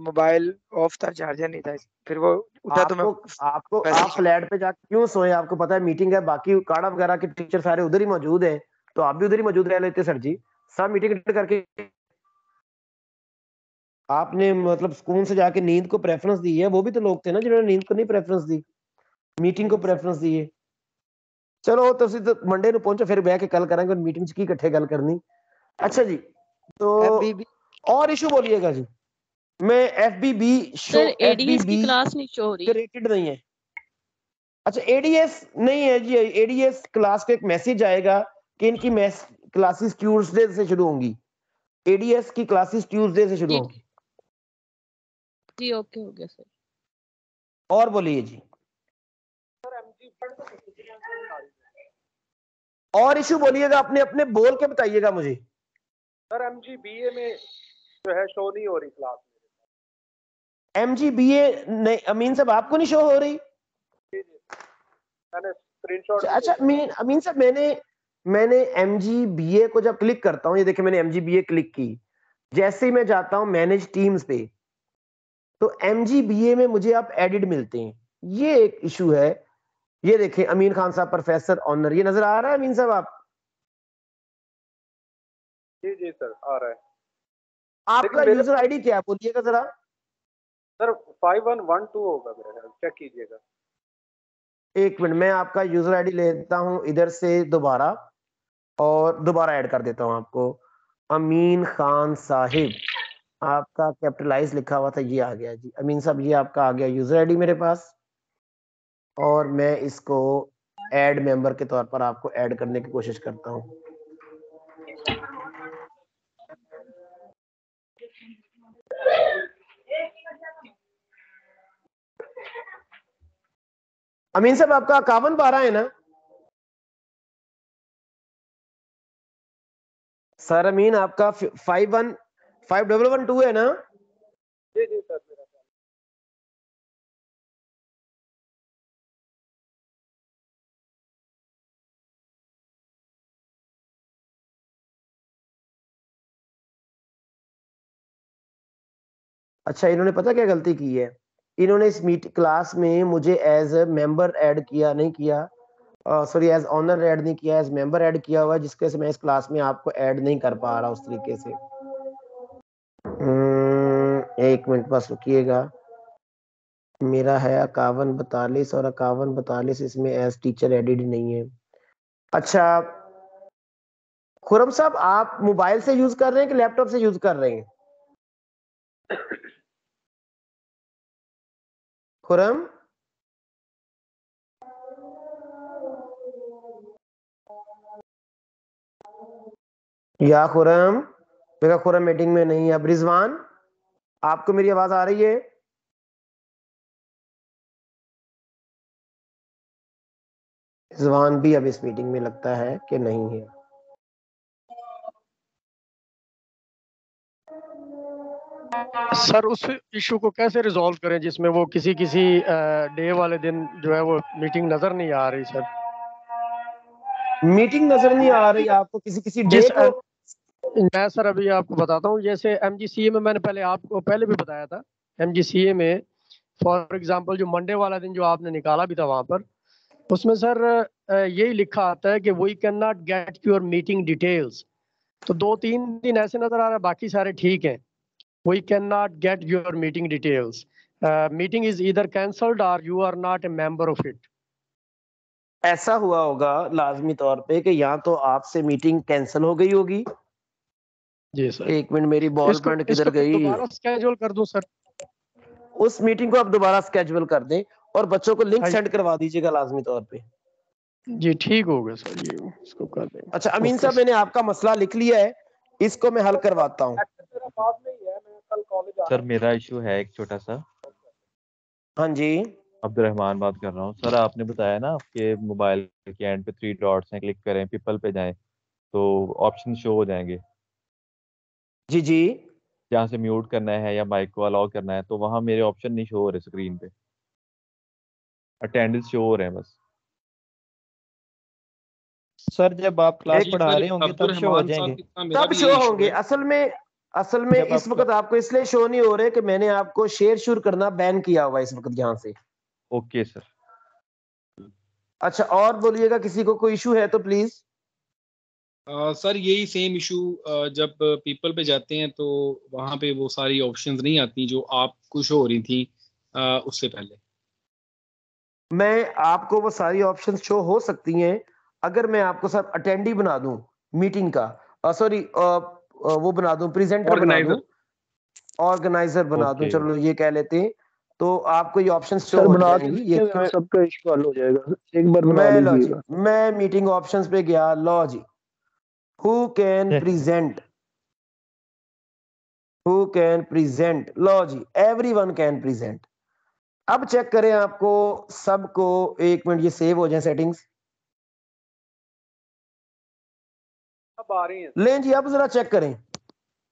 C: मोबाइल ऑफ था चार्जर नहीं था फिर वो उठा तो मैं
A: आपको आपको
C: वैसे
A: आप फ्लैट पे जाके क्यों सोए आपको पता है मीटिंग है बाकी काड़ा वगैरह के टीचर सारे उधर ही मौजूद हैं तो आप भी उधर ही मौजूद रह लेते सर जी सब मीटिंग अटेंड करके आपने मतलब सुकून से जाके नींद को प्रेफरेंस दी है वो भी तो लोग थे ना जिन्होंने नींद को नहीं प्रेफरेंस दी मीटिंग को प्रेफरेंस दी है ਚਲੋ ਤੁਸੀਂ ਤਾਂ ਮੰਡੇ ਨੂੰ ਪਹੁੰਚੋ ਫਿਰ ਬਹਿ ਕੇ ਕੱਲ ਕਰਾਂਗੇ ਮੀਟਿੰਗ 'ਚ ਕੀ ਇਕੱਠੇ ਗੱਲ ਕਰਨੀ ਅੱਛਾ ਜੀ तो और इशू बोलिएगा जी मैं F B B
L: show ADS की क्लास नहीं शो हो रही।
A: रेटेड नहीं है। अच्छा एडीएस नहीं है जी एडीएस क्लास को एक मैसेज आएगा कि इनकी क्लासेस ट्यूसडे से शुरू होंगी। एडीएस की क्लासेस ट्यूसडे से शुरू होंगी।
L: जी ओके हो गया सर
A: और बोलिए जी। और इशू बोलिएगा अपने अपने बोल के बताइएगा मुझे।
M: Sir M G B A में जो है शो नहीं हो रही class
A: M G B A नहीं अमीन साहब आपको नहीं शो हो रही?
M: मैंने
A: अच्छा अमीन अमीन साहब मैंने मैंने एम जी बी ए को जब क्लिक करता हूँ ये देखिए मैंने M G B A click की। जैसे ही मैं जाता हूँ मैनेज टीम्स पे तो एम जी बी ए में मुझे आप एडिट मिलते हैं। ये एक इशू है। ये देखें अमीन खान साहब प्रोफेसर ऑनर ये नज़र आ रहा है अमीन साहब आप?
M: जी जी सर आ रहा है।
A: आपका यूज़र आईडी क्या है? बोलिएगा जरा।
M: Sir five one one two होगा मेरा ख्याल चेक कीजिएगा।
A: एक मिनट, मैं आपका यूज़र आईडी लेता हूँ, इधर से दोबारा, और दोबारा ऐड कर देता हूँ आपको। अमीन खान साहिब, आपका कैपिटलाइज लिखा हुआ था, ये आ गया जी। अमीन साहब, ये आपका आ गया यूज़र आईडी मेरे पास, और मैं इसको ऐड मेंबर के तौर पर आपको ऐड करने की कोशिश करता हूँ। अमीन साहब आपका इक्यावन बारह है ना? सर अमीन आपका five one five double one two है ना?
M: जी जी सर
A: अच्छा इन्होंने पता क्या गलती की है? इन्होंने इस मीट क्लास में मुझे एज ए मेंबर ऐड किया नहीं किया। सॉरी एज ऑनर ऐड नहीं किया एज मेंबर ऐड किया हुआ जिसके से मैं इस क्लास में आपको ऐड नहीं कर पा रहा उस तरीके से। हम्म, एक मिनट बस रुकिएगा। मेरा है इक्यावन बतालीस और इक्यावन बतालीस इसमें एज टीचर एडिड नहीं है। अच्छा खुरम साहब आप मोबाइल से यूज़ कर रहे हैं कि लैपटॉप से यूज़ कर रहे हैं? खुरम या खुरम मेरा खुरम मीटिंग में नहीं है। रिजवान आपको मेरी आवाज़ आ रही है? रिजवान भी अब इस मीटिंग में लगता है कि नहीं है।
D: सर उस इशू को कैसे रिजॉल्व करें जिसमें वो किसी किसी डे वाले दिन जो है वो मीटिंग नज़र नहीं आ रही सर?
A: मीटिंग नज़र नहीं आ रही आपको किसी किसी डे को
D: मैं सर अभी आपको बताता हूँ जैसे एमजीसीए में मैंने पहले आपको पहले भी बताया था एमजीसीए में फॉर एग्जांपल जो मंडे वाला दिन जो आपने निकाला भी था वहाँ पर उसमें सर यही लिखा आता है कि we can not get your meeting details तो दो तीन दिन ऐसे नज़र आ रहा है बाकी सारे ठीक हैं। We can not get your meeting details meeting is इधर कैंसल्ड और you are not a member of it
A: ऐसा हुआ होगा लाजमी तौर पे कि या तो आपसे मीटिंग कैंसिल हो गई होगी।
D: जी सर।
A: एक मिनट मेरी बॉल पेंट किधर
D: इसको
A: गई?
D: दोबारा स्केड्यूल कर दूँ सर।
A: उस मीटिंग को आप दोबारा स्केड्यूल कर दें और बच्चों को लिंक
D: हाँ।
A: सेंड करवा दीजिएगा लाजमी तौर पे।
D: जी ठीक हो गया सर। ये इसको कर देंगे
A: अच्छा अमीन साहब मैंने आपका मसला लिख लिया है। इसको मैं हल करवाता हूँ।
M: बाद में ही है मैं कल कॉलेज
E: सर मेरा इशू है एक छोटा सा।
A: हाँ जी।
E: अब्दुलरहमान बात कर रहा हूँ। सर आपने बताया ना आपके मोबाइल के एंड पे थ्री डॉट्स हैं क्लिक करें पीपल पे जाएँ तो ऑप्शन शो हो जाएँगे।
A: जी जी।
E: जहाँ से म्यूट करना है या माइक को अलाउ करना है तो वहाँ मेरे ऑप्शन नहीं शो हो रहे स्क्रीन पे। अटेंडेंस शो हो रहे हैं बस।
I: सर जब आप क्लास पढ़ा रहे होंगे तब शो हो
G: अब्दुल रहमान
I: जाएँगे।
A: तब शो होंगे। असल में असल में इस वक्त आपको इसलिए शो नहीं हो रहे कि मैंने आपको शेयर शुरू करना बैन किया हुआ इस वक्त यहाँ से।
E: ओके सर
A: अच्छा और बोलिएगा किसी को कोई इशू है तो प्लीज़
G: सर यही सेम इशू जब पीपल पे जाते हैं तो वहाँ पे वो सारी ऑप्शंस नहीं आती जो आपको शो हो रही थी उससे पहले।
A: मैं आपको वो सारी ऑप्शन शो हो सकती हैं अगर मैं आपको सर अटेंडी बना दूँ मीटिंग का। सॉरी वो बना दूँ प्रेजेंटर बना दूँ ऑर्गेनाइजर बना दूँ चलो ये कह लेते हैं। तो आपको ये ऑप्शन शो हो जाएँगी ये
H: दीजिए सबका इश्यू हल हो जाएगा। एक बार बना
A: मैं लो जी मैं मीटिंग ऑप्शंस पे गया लो जी। Who can present who can present लो जी एवरीवन कैन प्रेजेंट अब चेक करें आपको सबको एक मिनट ये सेव हो जाए सेटिंग्स
M: अब आ रही है।
A: लें जी अब जरा चेक करें।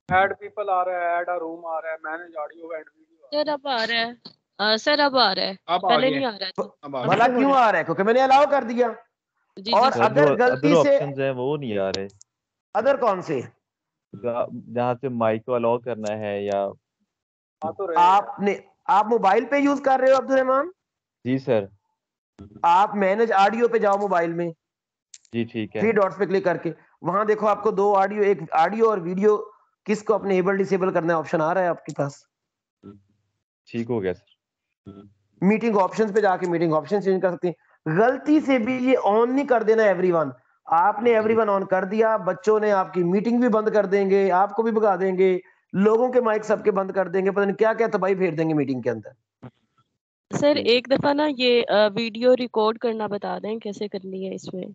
M: ऐड पीपल आ रहा है ऐड अ रूम आ रहा है manage audio and video
L: sir अब आ रहा है। सर अब आ रहा है।
G: अब आ
L: पहले नहीं आ रहा
G: आ
L: अब
A: भला क्यों आ रहा है? क्योंकि मैंने अलाउ कर दिया। और अगर गलती से
E: ऑप्शंस हैं वो नहीं आ रहे।
A: अदर कौन से?
E: जहाँ जहाँ से माइक को अलाउ करना है या
M: तो
A: आपने आप मोबाइल पे यूज़ कर रहे हो अब्दुल रहमान?
E: जी सर
A: आप मैनेज ऑडियो पे जाओ मोबाइल में।
E: जी ठीक है।
A: थ्री डॉट्स पे क्लिक करके। वहाँ देखो आपको दो ऑडियो एक ऑडियो और वीडियो किसको अपने एबल डिसेबल करना है ऑप्शन आ रहा है आपके पास।
E: ठीक हो गया सर
A: मीटिंग ऑप्शंस पे जाके मीटिंग ऑप्शन चेंज कर सकते हैं। गलती से भी ये ऑन नहीं कर देना एवरीवन आपने एवरीवन ऑन कर दिया बच्चों ने आपकी मीटिंग भी बंद कर देंगे आपको भी भगा देंगे लोगों के माइक सबके बंद कर देंगे पता नहीं क्या क्या तबाही फेर देंगे मीटिंग के अंदर।
L: सर एक दफ़ा ना ये वीडियो रिकॉर्ड करना बता दें कैसे करनी है इसमें?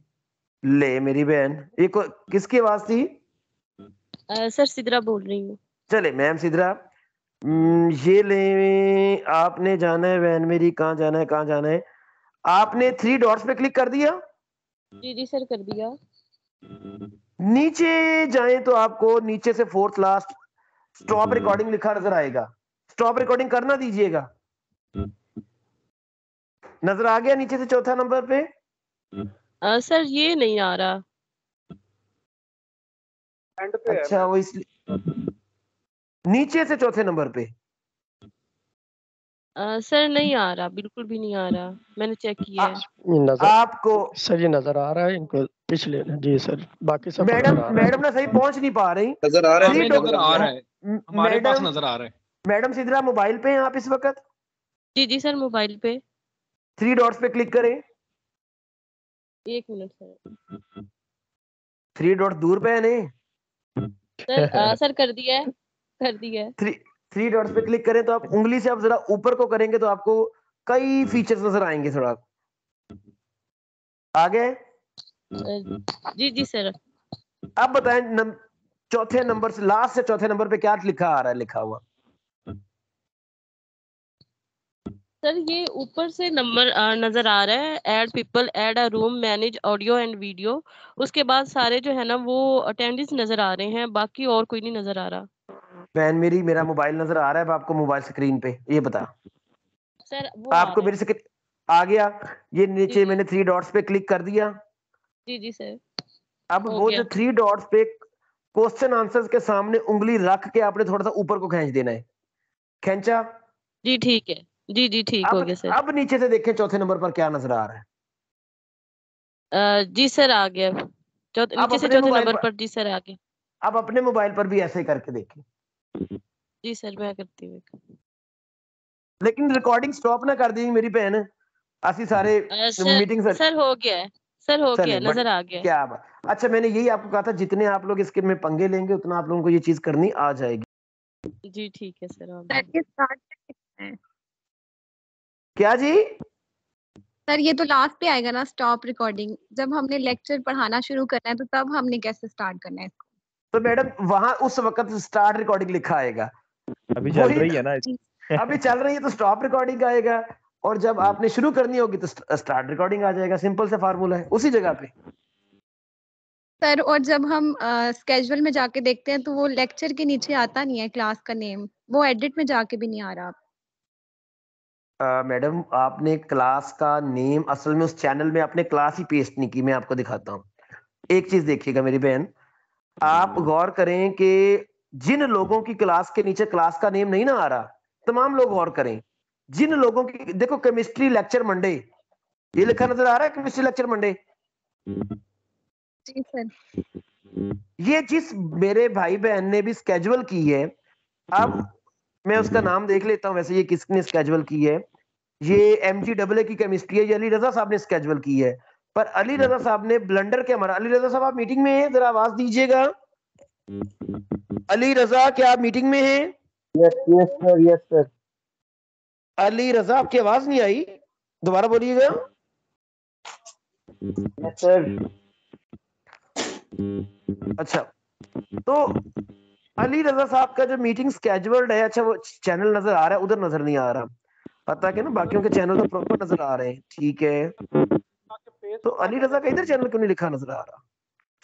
A: ले मेरी बहन। ये को, किसकी आवाज़ थी?
L: सर सिद्रा बोल रही हूँ।
A: चले मैम सिद्रा। हम्म, ये ले आपने जाना है वैन मेरी कहाँ जाना है कहाँ जाना है? आपने थ्री डॉट्स पे क्लिक कर दिया?
L: जी जी सर कर दिया।
A: नीचे जाए तो आपको नीचे से फोर्थ लास्ट स्टॉप रिकॉर्डिंग लिखा नज़र आएगा। स्टॉप रिकॉर्डिंग करना दीजिएगा। नज़र आ गया नीचे से चौथा नंबर पे?
L: अ, सर ये नहीं आ रहा।
M: एंड पे
A: अच्छा वो इसलिए नीचे से चौथे नंबर पे।
L: अ, सर नहीं आ रहा बिल्कुल भी नहीं आ रहा। मैंने चेक किया है।
D: नज़र
A: आपको
D: सर ये नज़र आ रहा है इनको पिछले जी सर बाकी सब
A: मैडम
D: आ
A: मैडम ना सही पहुँच नहीं पा रही।
G: नज़र आ रहा है नज़र आ रहा है। हमारे पास
A: मैडम
G: नज़र आ रहा है।
A: मैडम सिद्रा मोबाइल पे हैं आप इस वक्त?
L: जी जी सर मोबाइल पे।
A: थ्री डॉट्स पे क्लिक करें।
L: एक मिनट सर।
A: थ्री डॉट दूर पे है नहीं?
L: सर अ, सर कर दिया है कर दिया है।
A: थ्री थ्री डॉट्स पे क्लिक करें तो आप उंगली से आप जरा ऊपर को करेंगे तो आपको कई फीचर्स नज़र आएँगे थोड़ा आगे?
L: जी जी सर।
A: अब बताएँ नम, चौथे नंबर से लास्ट से चौथे नंबर पे क्या लिखा आ रहा है लिखा हुआ?
L: सर ये ऊपर से नंबर नज़र आ रहा है add people add a room manage audio and video. उसके बाद सारे जो है ना वो अटेंडेंस नज़र आ रहे हैं बाकी और कोई नहीं नज़र आ रहा।
A: बहन मेरी मेरा मोबाइल नज़र आ रहा है आपको मोबाइल स्क्रीन पे ये बता।
L: सर वो
A: आपको मेरी स्क्रीन आ गया ये नीचे मैंने थ्री डॉट्स पे क्लिक कर दिया।
L: जी जी सर।
A: अब वो जो थ्री डॉट्स पे क्वेश्चन आंसर्स के सामने उंगली रख के आपने थोड़ा सा ऊपर को खींच देना है। खींचा।
L: जी ठीक है। जी जी ठीक हो गया सर।
A: अब नीचे से देखें चौथे नंबर पर क्या नज़र आ रहा है।
L: जी सर आ गया। नीचे से चौथे नंबर
A: पर,
L: जी सर आ गया।
A: अब अपने मोबाइल पर भी ऐसे करके देखें।
L: जी सर मैं करती हूँ
A: लेकिन रिकॉर्डिंग स्टॉप ना कर दी मेरी बहन।
L: असि सारे
A: मीटिंग सर,
L: सर हो गया सर हो
A: सर
L: गया नज़र आ गया
A: क्या बात। अच्छा मैंने यही आपको कहा था जितने आप लोग इसके में पंगे लेंगे उतना आप लोगों को ये चीज़ करनी आ जाएगी।
L: जी ठीक है सर
A: क्या जी?
N: सर ये तो लास्ट पे आएगा ना स्टॉप रिकॉर्डिंग जब हमने लेक्चर पढ़ाना शुरू करना है तो तब हमने कैसे स्टार्ट करना है
A: तो मैडम वहाँ उस वक्त स्टार्ट रिकॉर्डिंग लिखा आएगा।
E: अभी चल रही है ना
A: अभी चल रही है तो स्टॉप रिकॉर्डिंग आएगा। और जब आपने शुरू करनी होगी तो स्टार्ट रिकॉर्डिंग आ जाएगा। सिंपल से फार्मूला है उसी जगह पे।
N: सर और जब हम स्केजुअल में जाके देखते हैं तो वो लेक्चर के नीचे आता नहीं है क्लास का नेम वो एडिट में जाके भी नहीं आ रहा।
A: मैडम आपने क्लास का नेम असल में उस चैनल में आपने क्लास ही पेस्ट नहीं की मैं आपको दिखाता हूँ। एक चीज़ देखिएगा मेरी बहन आप गौर करें कि जिन लोगों की क्लास के नीचे क्लास का नेम नहीं ना आ रहा तमाम लोग गौर करें। जिन लोगों की देखो केमिस्ट्री लेक्चर मंडे ये लिखा नज़र आ रहा है केमिस्ट्री लेक्चर मंडे? ये जिस मेरे भाई बहन ने भी स्केजुअल की है अब मैं उसका नाम देख लेता हूँ वैसे ये किसने स्केजुअल की है। ये एम जी डबल की केमिस्ट्री है ये अली रजा साहब ने स्केजुअल की है। पर अली रजा साहब ने ब्लंडर के हमारा अली रजा साहब आप मीटिंग में हैं? जरा आवाज़ दीजिएगा। अली रजा क्या आप मीटिंग में हैं?
H: Yes yes sir yes sir
A: Ali Raza आपकी आवाज़ नहीं आई? दोबारा बोलिएगा।
H: यस सर
A: अच्छा तो अली रजा साहब का जो मीटिंग स्केजुअल्ड है अच्छा वो चैनल नज़र आ रहा है, उधर नज़र नहीं आ रहा। पता कि ना, बाकियों के चैनल तो प्रॉपर नज़र आ रहे हैं, ठीक है। तो अली रजा का इधर चैनल क्यों नहीं लिखा नज़र आ रहा?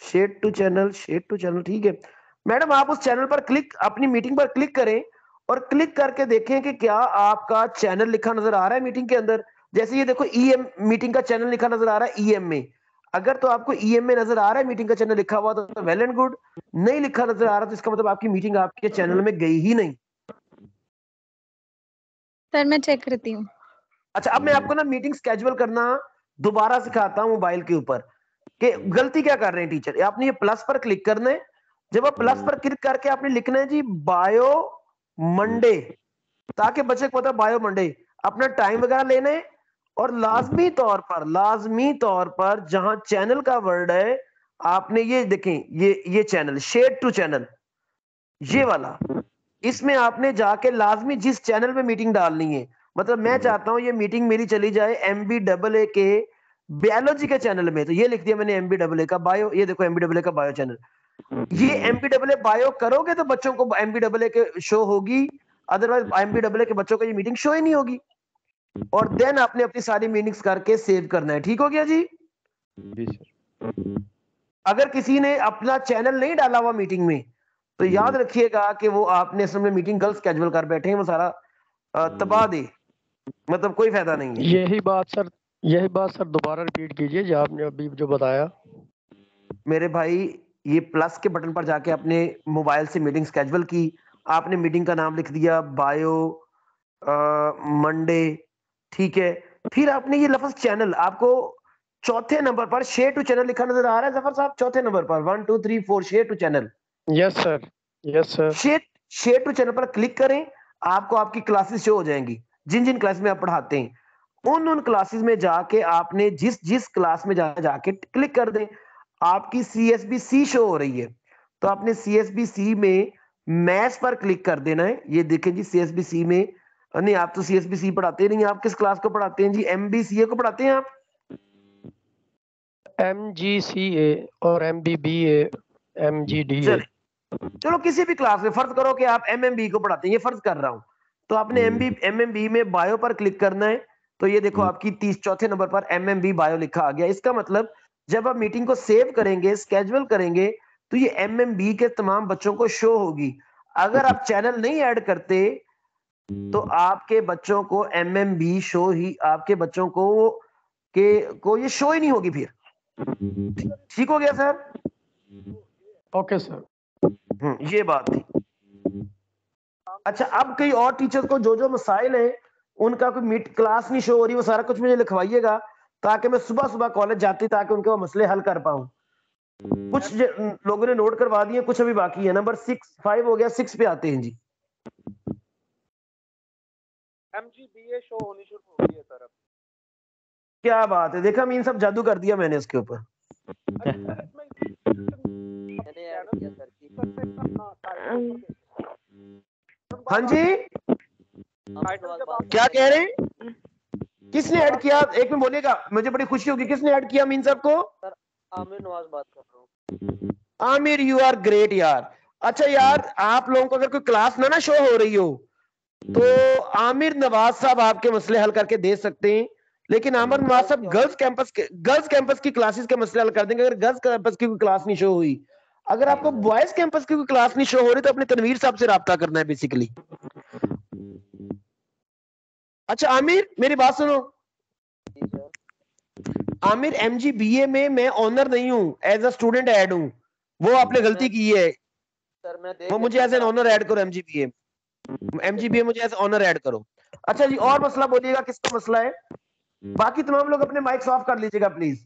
A: Shared to channel shared to channel ठीक है। मैडम, आप उस चैनल पर क्लिक अपनी मीटिंग पर क्लिक करें और क्लिक करके देखें कि क्या आपका चैनल लिखा नज़र आ रहा है मीटिंग के अंदर। जैसे ये देखो ईएम मीटिंग का चैनल लिखा नज़र आ रहा है ईएम में। अगर तो आपको ईएम में नज़र आ रहा है मीटिंग का चैनल लिखा हुआ तो वेल एंड गुड नहीं लिखा नज़र आ रहा तो इसका मतलब आपकी मीटिंग आपके चैनल में गई ही नहीं।
N: सर मैं चेक करती हूँ।
A: अच्छा अब मैं आपको ना मीटिंग स्केजुअल करना दोबारा सिखाता हूँ मोबाइल के ऊपर कि गलती क्या कर रहे हैं टीचर आपने ये प्लस पर क्लिक करना है। जब आप प्लस पर क्लिक करके आपने लिखना है जी बायो मंडे ताकि बच्चे को पता बायो मंडे अपना टाइम वगैरह लेना है और लाजमी तौर पर, लाजमी तौर पर जहाँ चैनल का वर्ड है, आपने ये देखें, ये ये चैनल शेड टू चैनल ये वाला। इसमें आपने जाके लाजमी जिस चैनल पे मीटिंग डालनी है मतलब मैं चाहता हूँ ये मीटिंग मेरी चली जाए एम बी डबल ए के बायोलॉजी के चैनल में। तो ये लिख दिया मैंने एम बी डबल ए का बायो ये देखो एम बी डबल ए का बायो चैनल ये M B double A bio करोगे तो बच्चों को एम बी डबल ए के शो होगी otherwise M B double A के बच्चों को ये मीटिंग शो ही नहीं होगी। और देन आपने अपनी सारी मीटिंग्स करके सेव करना है। ठीक हो गया जी?
E: जी सर।
A: अगर किसी ने अपना चैनल नहीं डाला हुआ मीटिंग में तो याद रखिएगा कि वो आपने असल में मीटिंग कल स्केजुअल कर बैठे हैं वो सारा तबाह दे। मतलब कोई फ़ायदा नहीं है।
D: यही बात सर यही बात सर दोबारा रिपीट कीजिए जो आपने अभी जो बताया।
A: मेरे भाई ये प्लस के बटन पर जाके अपने मोबाइल से मीटिंग स्केजुअल की। आपने मीटिंग का नाम लिख दिया बायो मंडे ठीक है। फिर आपने ये लफ्ज चैनल आपको चौथे नंबर पर शेयर टू चैनल लिखा नज़र आ रहा है ज़फ़र साहब चौथे नंबर पर। One two three four share to channel
D: yes sir yes sir
A: share share to channel पर क्लिक करें आपको आपकी क्लासेस शो हो जाएँगी। जिन जिन क्लास में आप पढ़ाते हैं उन उन क्लासेस में जाके आपने जिस जिस क्लास में जा जाके क्लिक कर दें आपकी C S B C show हो रही है। तो आपने सी एस बी सी में मैथ्स पर क्लिक कर देना है। ये देखें जी सी एस बी सी में नहीं आप तो सी एस बी सी पढ़ाते नहीं आप किस क्लास को पढ़ाते हैं जी? एम बी सी ए को पढ़ाते हैं आप?
D: एम जी सी ए और M B B A M G D A
A: चलो किसी भी क्लास में फ़र्ज़ करो कि आप एम एम बी को पढ़ाते हैं ये फ़र्ज़ कर रहा हूँ। तो आपने M B M M B में बायो पर क्लिक करना है। तो ये देखो आपकी तीस चौथे नंबर पर एम एम बी बायो लिखा आ गया। इसका मतलब जब आप मीटिंग को सेव करेंगे स्केजुअल करेंगे तो ये एम एम बी के तमाम बच्चों को शो होगी। अगर आप चैनल नहीं ऐड करते तो आपके बच्चों को एम एम बी शो ही आपके बच्चों को के को ये शो ही नहीं होगी फिर? ठीक हो गया सर
D: ओके सर
A: ये बात थी। अच्छा अब कई और टीचर को जो जो मसाइल हैं उनका कोई मीट क्लास नहीं शो हो रही वो सारा कुछ मुझे लिखवाइएगा ताकि मैं सुबह सुबह कॉलेज जाती ताकि उनके वो मसले हल कर पाऊँ। कुछ लोगों ने नोट करवा दिए कुछ अभी बाकी है नंबर सिक्स फाइव हो गया सिक्स पे आते हैं जी।
M: एमजीबीए शो होनी शुरू हो गई है सर अब।
A: क्या बात है देखा मीन सब जादू कर दिया मैंने उसके ऊपर। हाँ जी। क्या कह रहे हैं। किसने ऐड किया? एक में बोलेगा मुझे बड़ी खुशी होगी। किसने ऐड किया मीन साहब को?
O: आमिर नवाज़ बात कर रहा हूँ।
A: आमिर यू आर ग्रेट यार। अच्छा यार आप लोगों को अगर कोई क्लास ना ना शो हो रही हो तो आमिर नवाज़ साहब आपके मसले हल करके दे सकते हैं लेकिन आमिर नवाज़ साहब गर्ल्स कैंपस के गर्ल्स कैंपस की क्लासेस के मसले हल कर देंगे अगर गर्ल्स कैंपस की कोई क्लास नहीं शो हुई। अगर आपको बॉयज़ कैंपस की कोई क्लास नहीं शो हो रही तो अपने तनवीर साहब से रब्ता करना है बेसिकली अच्छा आमिर मेरी बात सुनो। Aamir M G B A में मैं ऑनर नहीं हूँ एज अ स्टूडेंट एड हूँ। वो आपने गलती की है।
O: सर मैं
A: वो मुझे एज एन ऑनर ऐड करो M G B A M G B मुझे एज ऑनर ऐड करो। अच्छा जी और मसला बोलिएगा किसका मसला है? बाकी तमाम लोग अपने माइक्स ऑफ़ कर लीजिएगा प्लीज़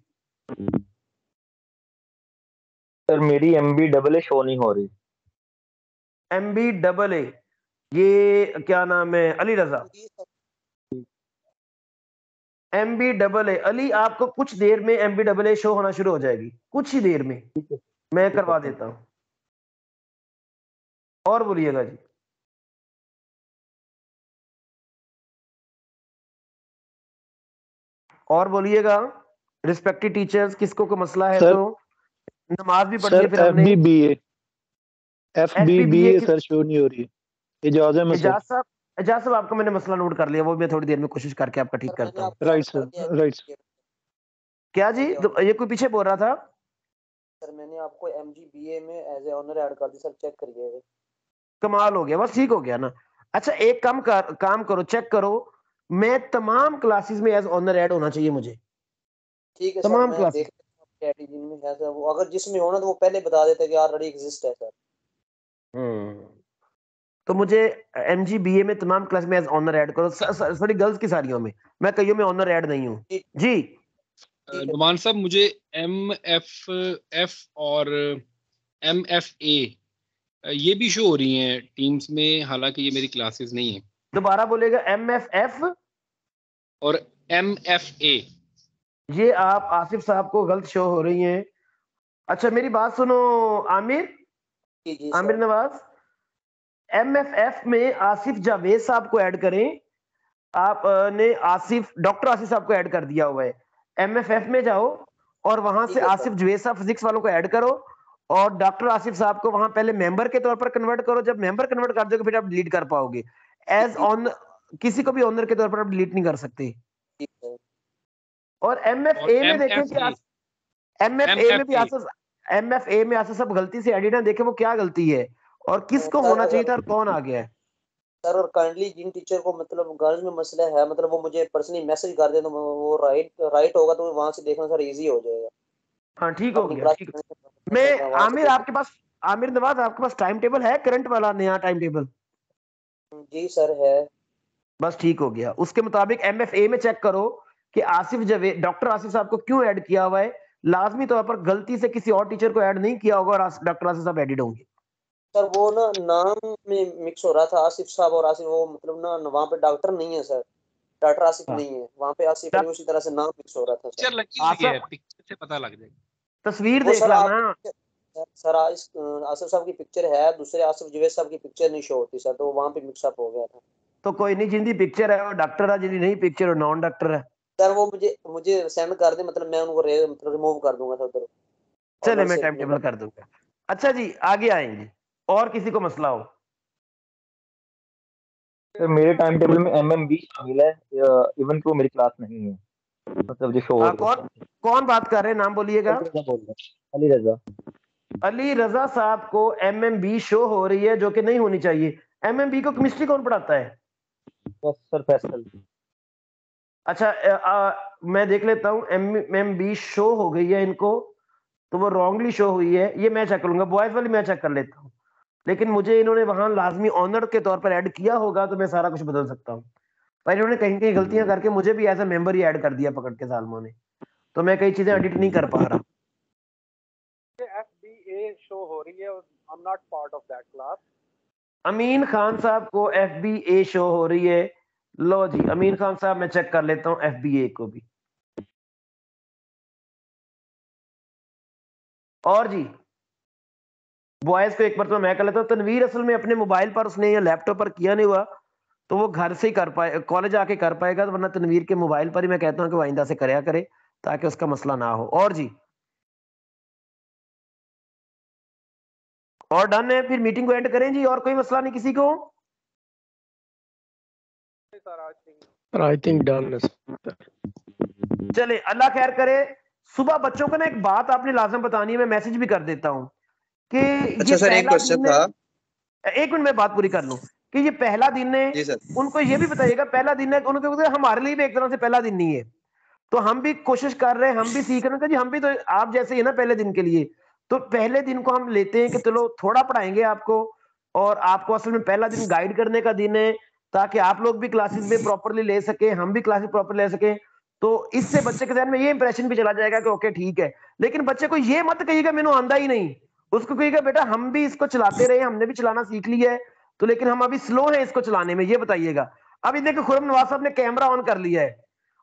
H: सर मेरी M B double A show नहीं हो रही।
A: एम बी डबल ए ये क्या नाम है? Ali Raza. M B double A Ali आपको कुछ देर में M B double A show होना शुरू हो जाएगी। कुछ ही देर में। मैं करवा देता हूँ। और बोलिएगा जी। और बोलिएगा रिस्पेक्टेड टीचर्स किसको को मसला है
P: सर-
A: तो नमाज़ भी पढ़नी है फिर हमने।
P: B B F
A: B
P: B
A: A
P: sir show नहीं हो रही। इजाज़त में सर
A: एजाज साहब एजाज साहब आपका मैंने मसला नोट कर लिया वो मैं थोड़ी देर में कोशिश करके आपका ठीक करता हूँ।
P: राइट सर राइट सर
A: क्या जी? तो ये कोई पीछे बोल रहा था?
O: सर मैंने आपको एम जी बी ए में एज ए ऑनर ऐड कर दी सर चेक करिए।
A: कमाल हो गया बस ठीक हो गया ना। अच्छा एक काम कर काम करो चेक करो मैं तमाम क्लासेस में एज ऑनर ऐड होना चाहिए मुझे।
O: ठीक है
A: तमाम क्लासेस
O: वो अगर जिसमें होना तो वो पहले बता देता कि ऑलरेडी एग्जिस्ट है सर।
A: हम्म। तो मुझे एम जी बी ए में तमाम क्लास में एज ऑनर ऐड करो। सॉरी गर्ल्स की सारियों में। मैं कईयों में ऑनर ऐड नहीं हूँ। जी।
G: नुमान साहब मुझे एम एफ़ एफ़ और एम एफ़ ए ये भी शो हो रही हैं टीम्स में हालाँकि ये मेरी क्लासेस नहीं है।
A: दोबारा बोलेगा एम एफ़ एफ़
G: और एम एफ़ ए
A: ये आप आसिफ साहब को गलत शो हो रही हैं। अच्छा मेरी बात सुनो Aamir? Aamir Nawaz? M F F में आसिफ जावेद साहब को ऐड करें। आपने आसिफ डॉक्टर आसिफ साहब को ऐड कर दिया हुआ है। एम एफ़ एफ़ में जाओ और वहाँ से आसिफ जवेद साहब फिजिक्स वालों को ऐड करो और डॉक्टर आसिफ साहब को वहाँ पहले मेंबर के तौर पर कन्वर्ट करो। जब मेंबर कन्वर्ट कर दोगे फिर आप डिलीट कर पाओगे। एज ऑन किसी को भी ऑनर के तौर पर आप डिलीट नहीं कर सकते। और एम एफ़ ए में देखें कि एम एफ़ ए में भी एम एफ़ ए में आसिफ साहब गलती से एडिट है। देखे वो क्या गलती है। और किसको होना चाहिए था और कौन आ गया है।
O: सर और काइंडली जिन टीचर को मतलब गर्ल्स में मसला है मतलब वो मुझे पर्सनली मैसेज कर दे तो वो राइट राइट होगा तो वहाँ से देखना सर इजी हो जाएगा।
A: हाँ ठीक हो गया ठीक। मैं आमिर आपके पास आमिर नवाज़ आपके पास टाइम टेबल है? करंट वाला नया टाइम टेबल
O: जी सर है।
A: बस ठीक हो गया। उसके मुताबिक एम एफ़ ए में चेक करो कि आसिफ जवेद डॉक्टर आसिफ साहब को क्यों ऐड किया हुआ है? लाजमी तौर पर गलती से किसी और टीचर को ऐड नहीं किया होगा और डॉक्टर आसिफ साहब एडिड होंगे।
O: सर वो ना नाम में मिक्स हो रहा था आसिफ साहब और आसिफ वो मतलब ना वहाँ पे डॉक्टर नहीं है सर। डॉक्टर आसिफ
A: हाँ।
O: नहीं है। वहाँ पे आसिफ उसी तरह से नाम मिक्स हो रहा था
G: पिक्चर लगी हुई है पिक्चर से पता लग जाएगा।
A: तस्वीर देख
O: सर
A: ला ना
O: सर- सर आसिफ साहब की पिक्चर है दूसरे आसिफ जवेद साहब की पिक्चर नहीं शो होती सर तो वहाँ पे मिक्सअप हो गया था।
A: तो कोई नहीं जिंदी पिक्चर है वो डॉक्टर है जिंदी नहीं पिक्चर वो नॉन डॉक्टर है।
O: सर वो मुझे मुझे सेंड कर दे मतलब मैं उनको मतलब रिमूव कर दूँगा सर उधर।
A: चले मैं टाइम टेबल कर दूँगा। अच्छा जी आगे आएँगे। और किसी को मसला हो?
H: सर मेरे टाइम टेबल में एम एम शामिल है इवन कि वो मेरी क्लास नहीं है। मतलब जो शो हो
A: है कौन कौन बात कर रहे हैं? नाम बोलिएगा।
H: अली रजा। अली रजा।
A: साहब को एम एम बी शो हो रही है जो कि नहीं होनी चाहिए। एम एम बी को केमिस्ट्री कौन पढ़ाता है?
H: बस सर फैसल
A: अच्छा अ, मैं देख लेता हूँ एम एम बी शो हो गई है इनको तो वो रॉन्गली शो हुई है ये मैं चेक करूँगा बॉयज़ वाली मैं चेक कर लेता हूँ। लेकिन मुझे इन्होंने वहाँ लाजमी ऑनर के तौर पर ऐड किया होगा तो मैं सारा कुछ बदल सकता हूँ। पर इन्होंने कहीं कहीं गलतियाँ करके मुझे भी एज ए मेंबर ही ऐड कर दिया पकड़ के सालमों ने तो मैं कई चीज़ें एडिट नहीं कर पा रहा।
M: एफ़ बी ए शो हो रही है I am not part of that class
A: Amin Khan साहब को एफ़ बी ए शो हो रही है। लो जी, अमीन खान साहब, मैं चेक कर लेता हूँ एफ़ बी ए को भी। और जी बॉयज़ को एक बार तो मैं कर लेता हूँ। तनवीर असल में अपने मोबाइल पर, उसने या लैपटॉप पर किया नहीं हुआ तो वो घर से ही कर पाए कॉलेज आके कर पाएगा तो वरना तनवीर के मोबाइल पर ही मैं कहता हूँ कि वो आइंदा से करया करे, ताकि उसका मसला ना हो। और जी और डन है फिर मीटिंग को एंड करें जी और कोई मसला नहीं किसी को।
M: आई थिंक
D: डन
A: चले अल्लाह खैर करे। सुबह बच्चों को ना एक बात आपने लाजम बतानी है मैं मैसेज भी कर देता हूँ कि
Q: अच्छा सर एक क्वेश्चन था।
A: एक मिनट में बात पूरी कर लूँ। कि ये पहला दिन है उनको ये भी बताइएगा पहला दिन है उनको हमारे लिए भी एक तरह से पहला दिन नहीं है। तो हम भी कोशिश कर रहे हैं हम भी सीख रहे हैं जी हम भी तो आप जैसे ही ना पहले दिन के लिए। तो पहले दिन को हम लेते हैं कि चलो थोड़ा पढ़ाएँगे आपको, और आपको असल में पहला दिन गाइड करने का दिन है, ताकि आप लोग भी क्लासेस में प्रॉपरली ले सके, हम भी क्लासेस प्रॉपर ले सके। तो इससे बच्चे के ध्यान में ये इंप्रेशन भी चला जाएगा कि ओके ठीक है। लेकिन बच्चे को ये मत कहिएगा, मैंने आंदा ही नहीं। उसको कहिएगा, बेटा, हम भी इसको चलाते रहे, हमने भी चलाना सीख लिया है। तो लेकिन हम अभी स्लो है इसको चलाने में। ये बताइएगा। अभी देखो खुरम नवाज़ साहब ने कैमरा ऑन कर लिया है,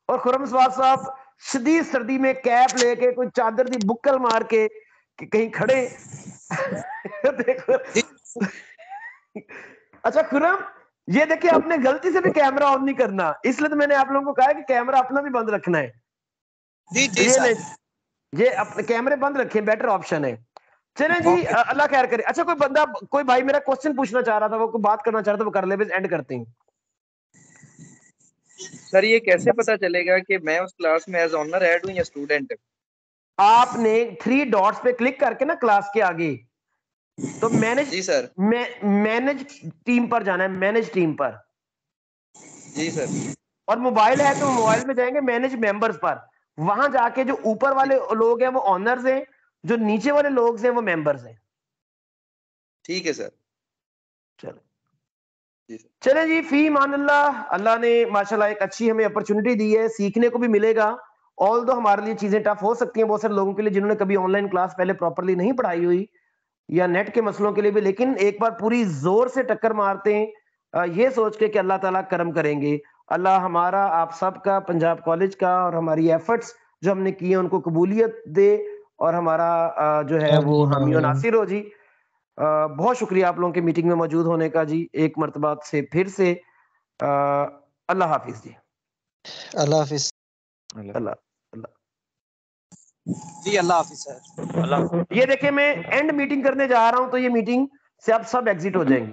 A: और खुरम नवाज़ साहब शदीद सर्दी में कैप लेके, कोई चादर दी बुक्कल मार के कहीं खड़े देखो। अच्छा खुरम ये देखिए आपने गलती से भी कैमरा ऑन नहीं करना। इसलिए तो मैंने आप लोगों को कहा कि कैमरा अपना भी बंद रखना है।
Q: जी जी
A: ये ये अपने कैमरे बंद रखें बेटर ऑप्शन है। चले जी अल्लाह खैर करे। अच्छा कोई बंदा कोई भाई मेरा क्वेश्चन पूछना चाह रहा था वो कोई बात करना चाह रहा था वो कर ले बस एंड करते हैं।
Q: सर ये कैसे पता चलेगा कि मैं उस क्लास में एज ऑनर ऐड हूँ या स्टूडेंट
A: आपने थ्री डॉट्स पे क्लिक करके ना क्लास के आगे। तो मैनेज
Q: जी सर
A: मैनेज टीम पर जाना है मैनेज टीम पर।
Q: जी सर
A: और मोबाइल है तो मोबाइल में जाएँगे मैनेज मेंबर्स पर। वहाँ जाके जो ऊपर वाले लोग हैं वो ऑनर्स हैं जो नीचे वाले लोग हैं वो मेंबर्स हैं।
Q: ठीक है सर
A: चलो। चले जी फ़ी मान अल्लाह। अल्लाह ने माशाल्लाह एक अच्छी हमें अपॉर्चुनिटी दी है। सीखने को भी मिलेगा। ऑल दो हमारे लिए चीज़ें टफ हो सकती हैं बहुत सारे लोगों के लिए जिन्होंने कभी ऑनलाइन क्लास पहले प्रॉपरली नहीं पढ़ाई हुई या नेट के मसलों के लिए भी लेकिन एक बार पूरी ज़ोर से टक्कर मारते हैं ये सोच के कि अल्लाह ताला कर्म करेंगे। अल्लाह हमारा आप सबका पंजाब कॉलेज का और हमारी एफर्ट्स जो हमने किए उनको कबूलियत दे और हमारा जो है वो हामी नासिर हो जी। बहुत शुक्रिया आप लोगों के मीटिंग में मौजूद होने का जी। एक मरतबा से फिर से अल्लाह हाफिज जी।
C: अल्लाह हाफिज।
A: अल्लाह।
C: जी, अल्लाह हाफिज, सर।
A: अल्लाह ये देखिए, मैं एंड मीटिंग करने जा रहा हूँ तो ये मीटिंग से आप सब एग्जिट हो जाएँगे।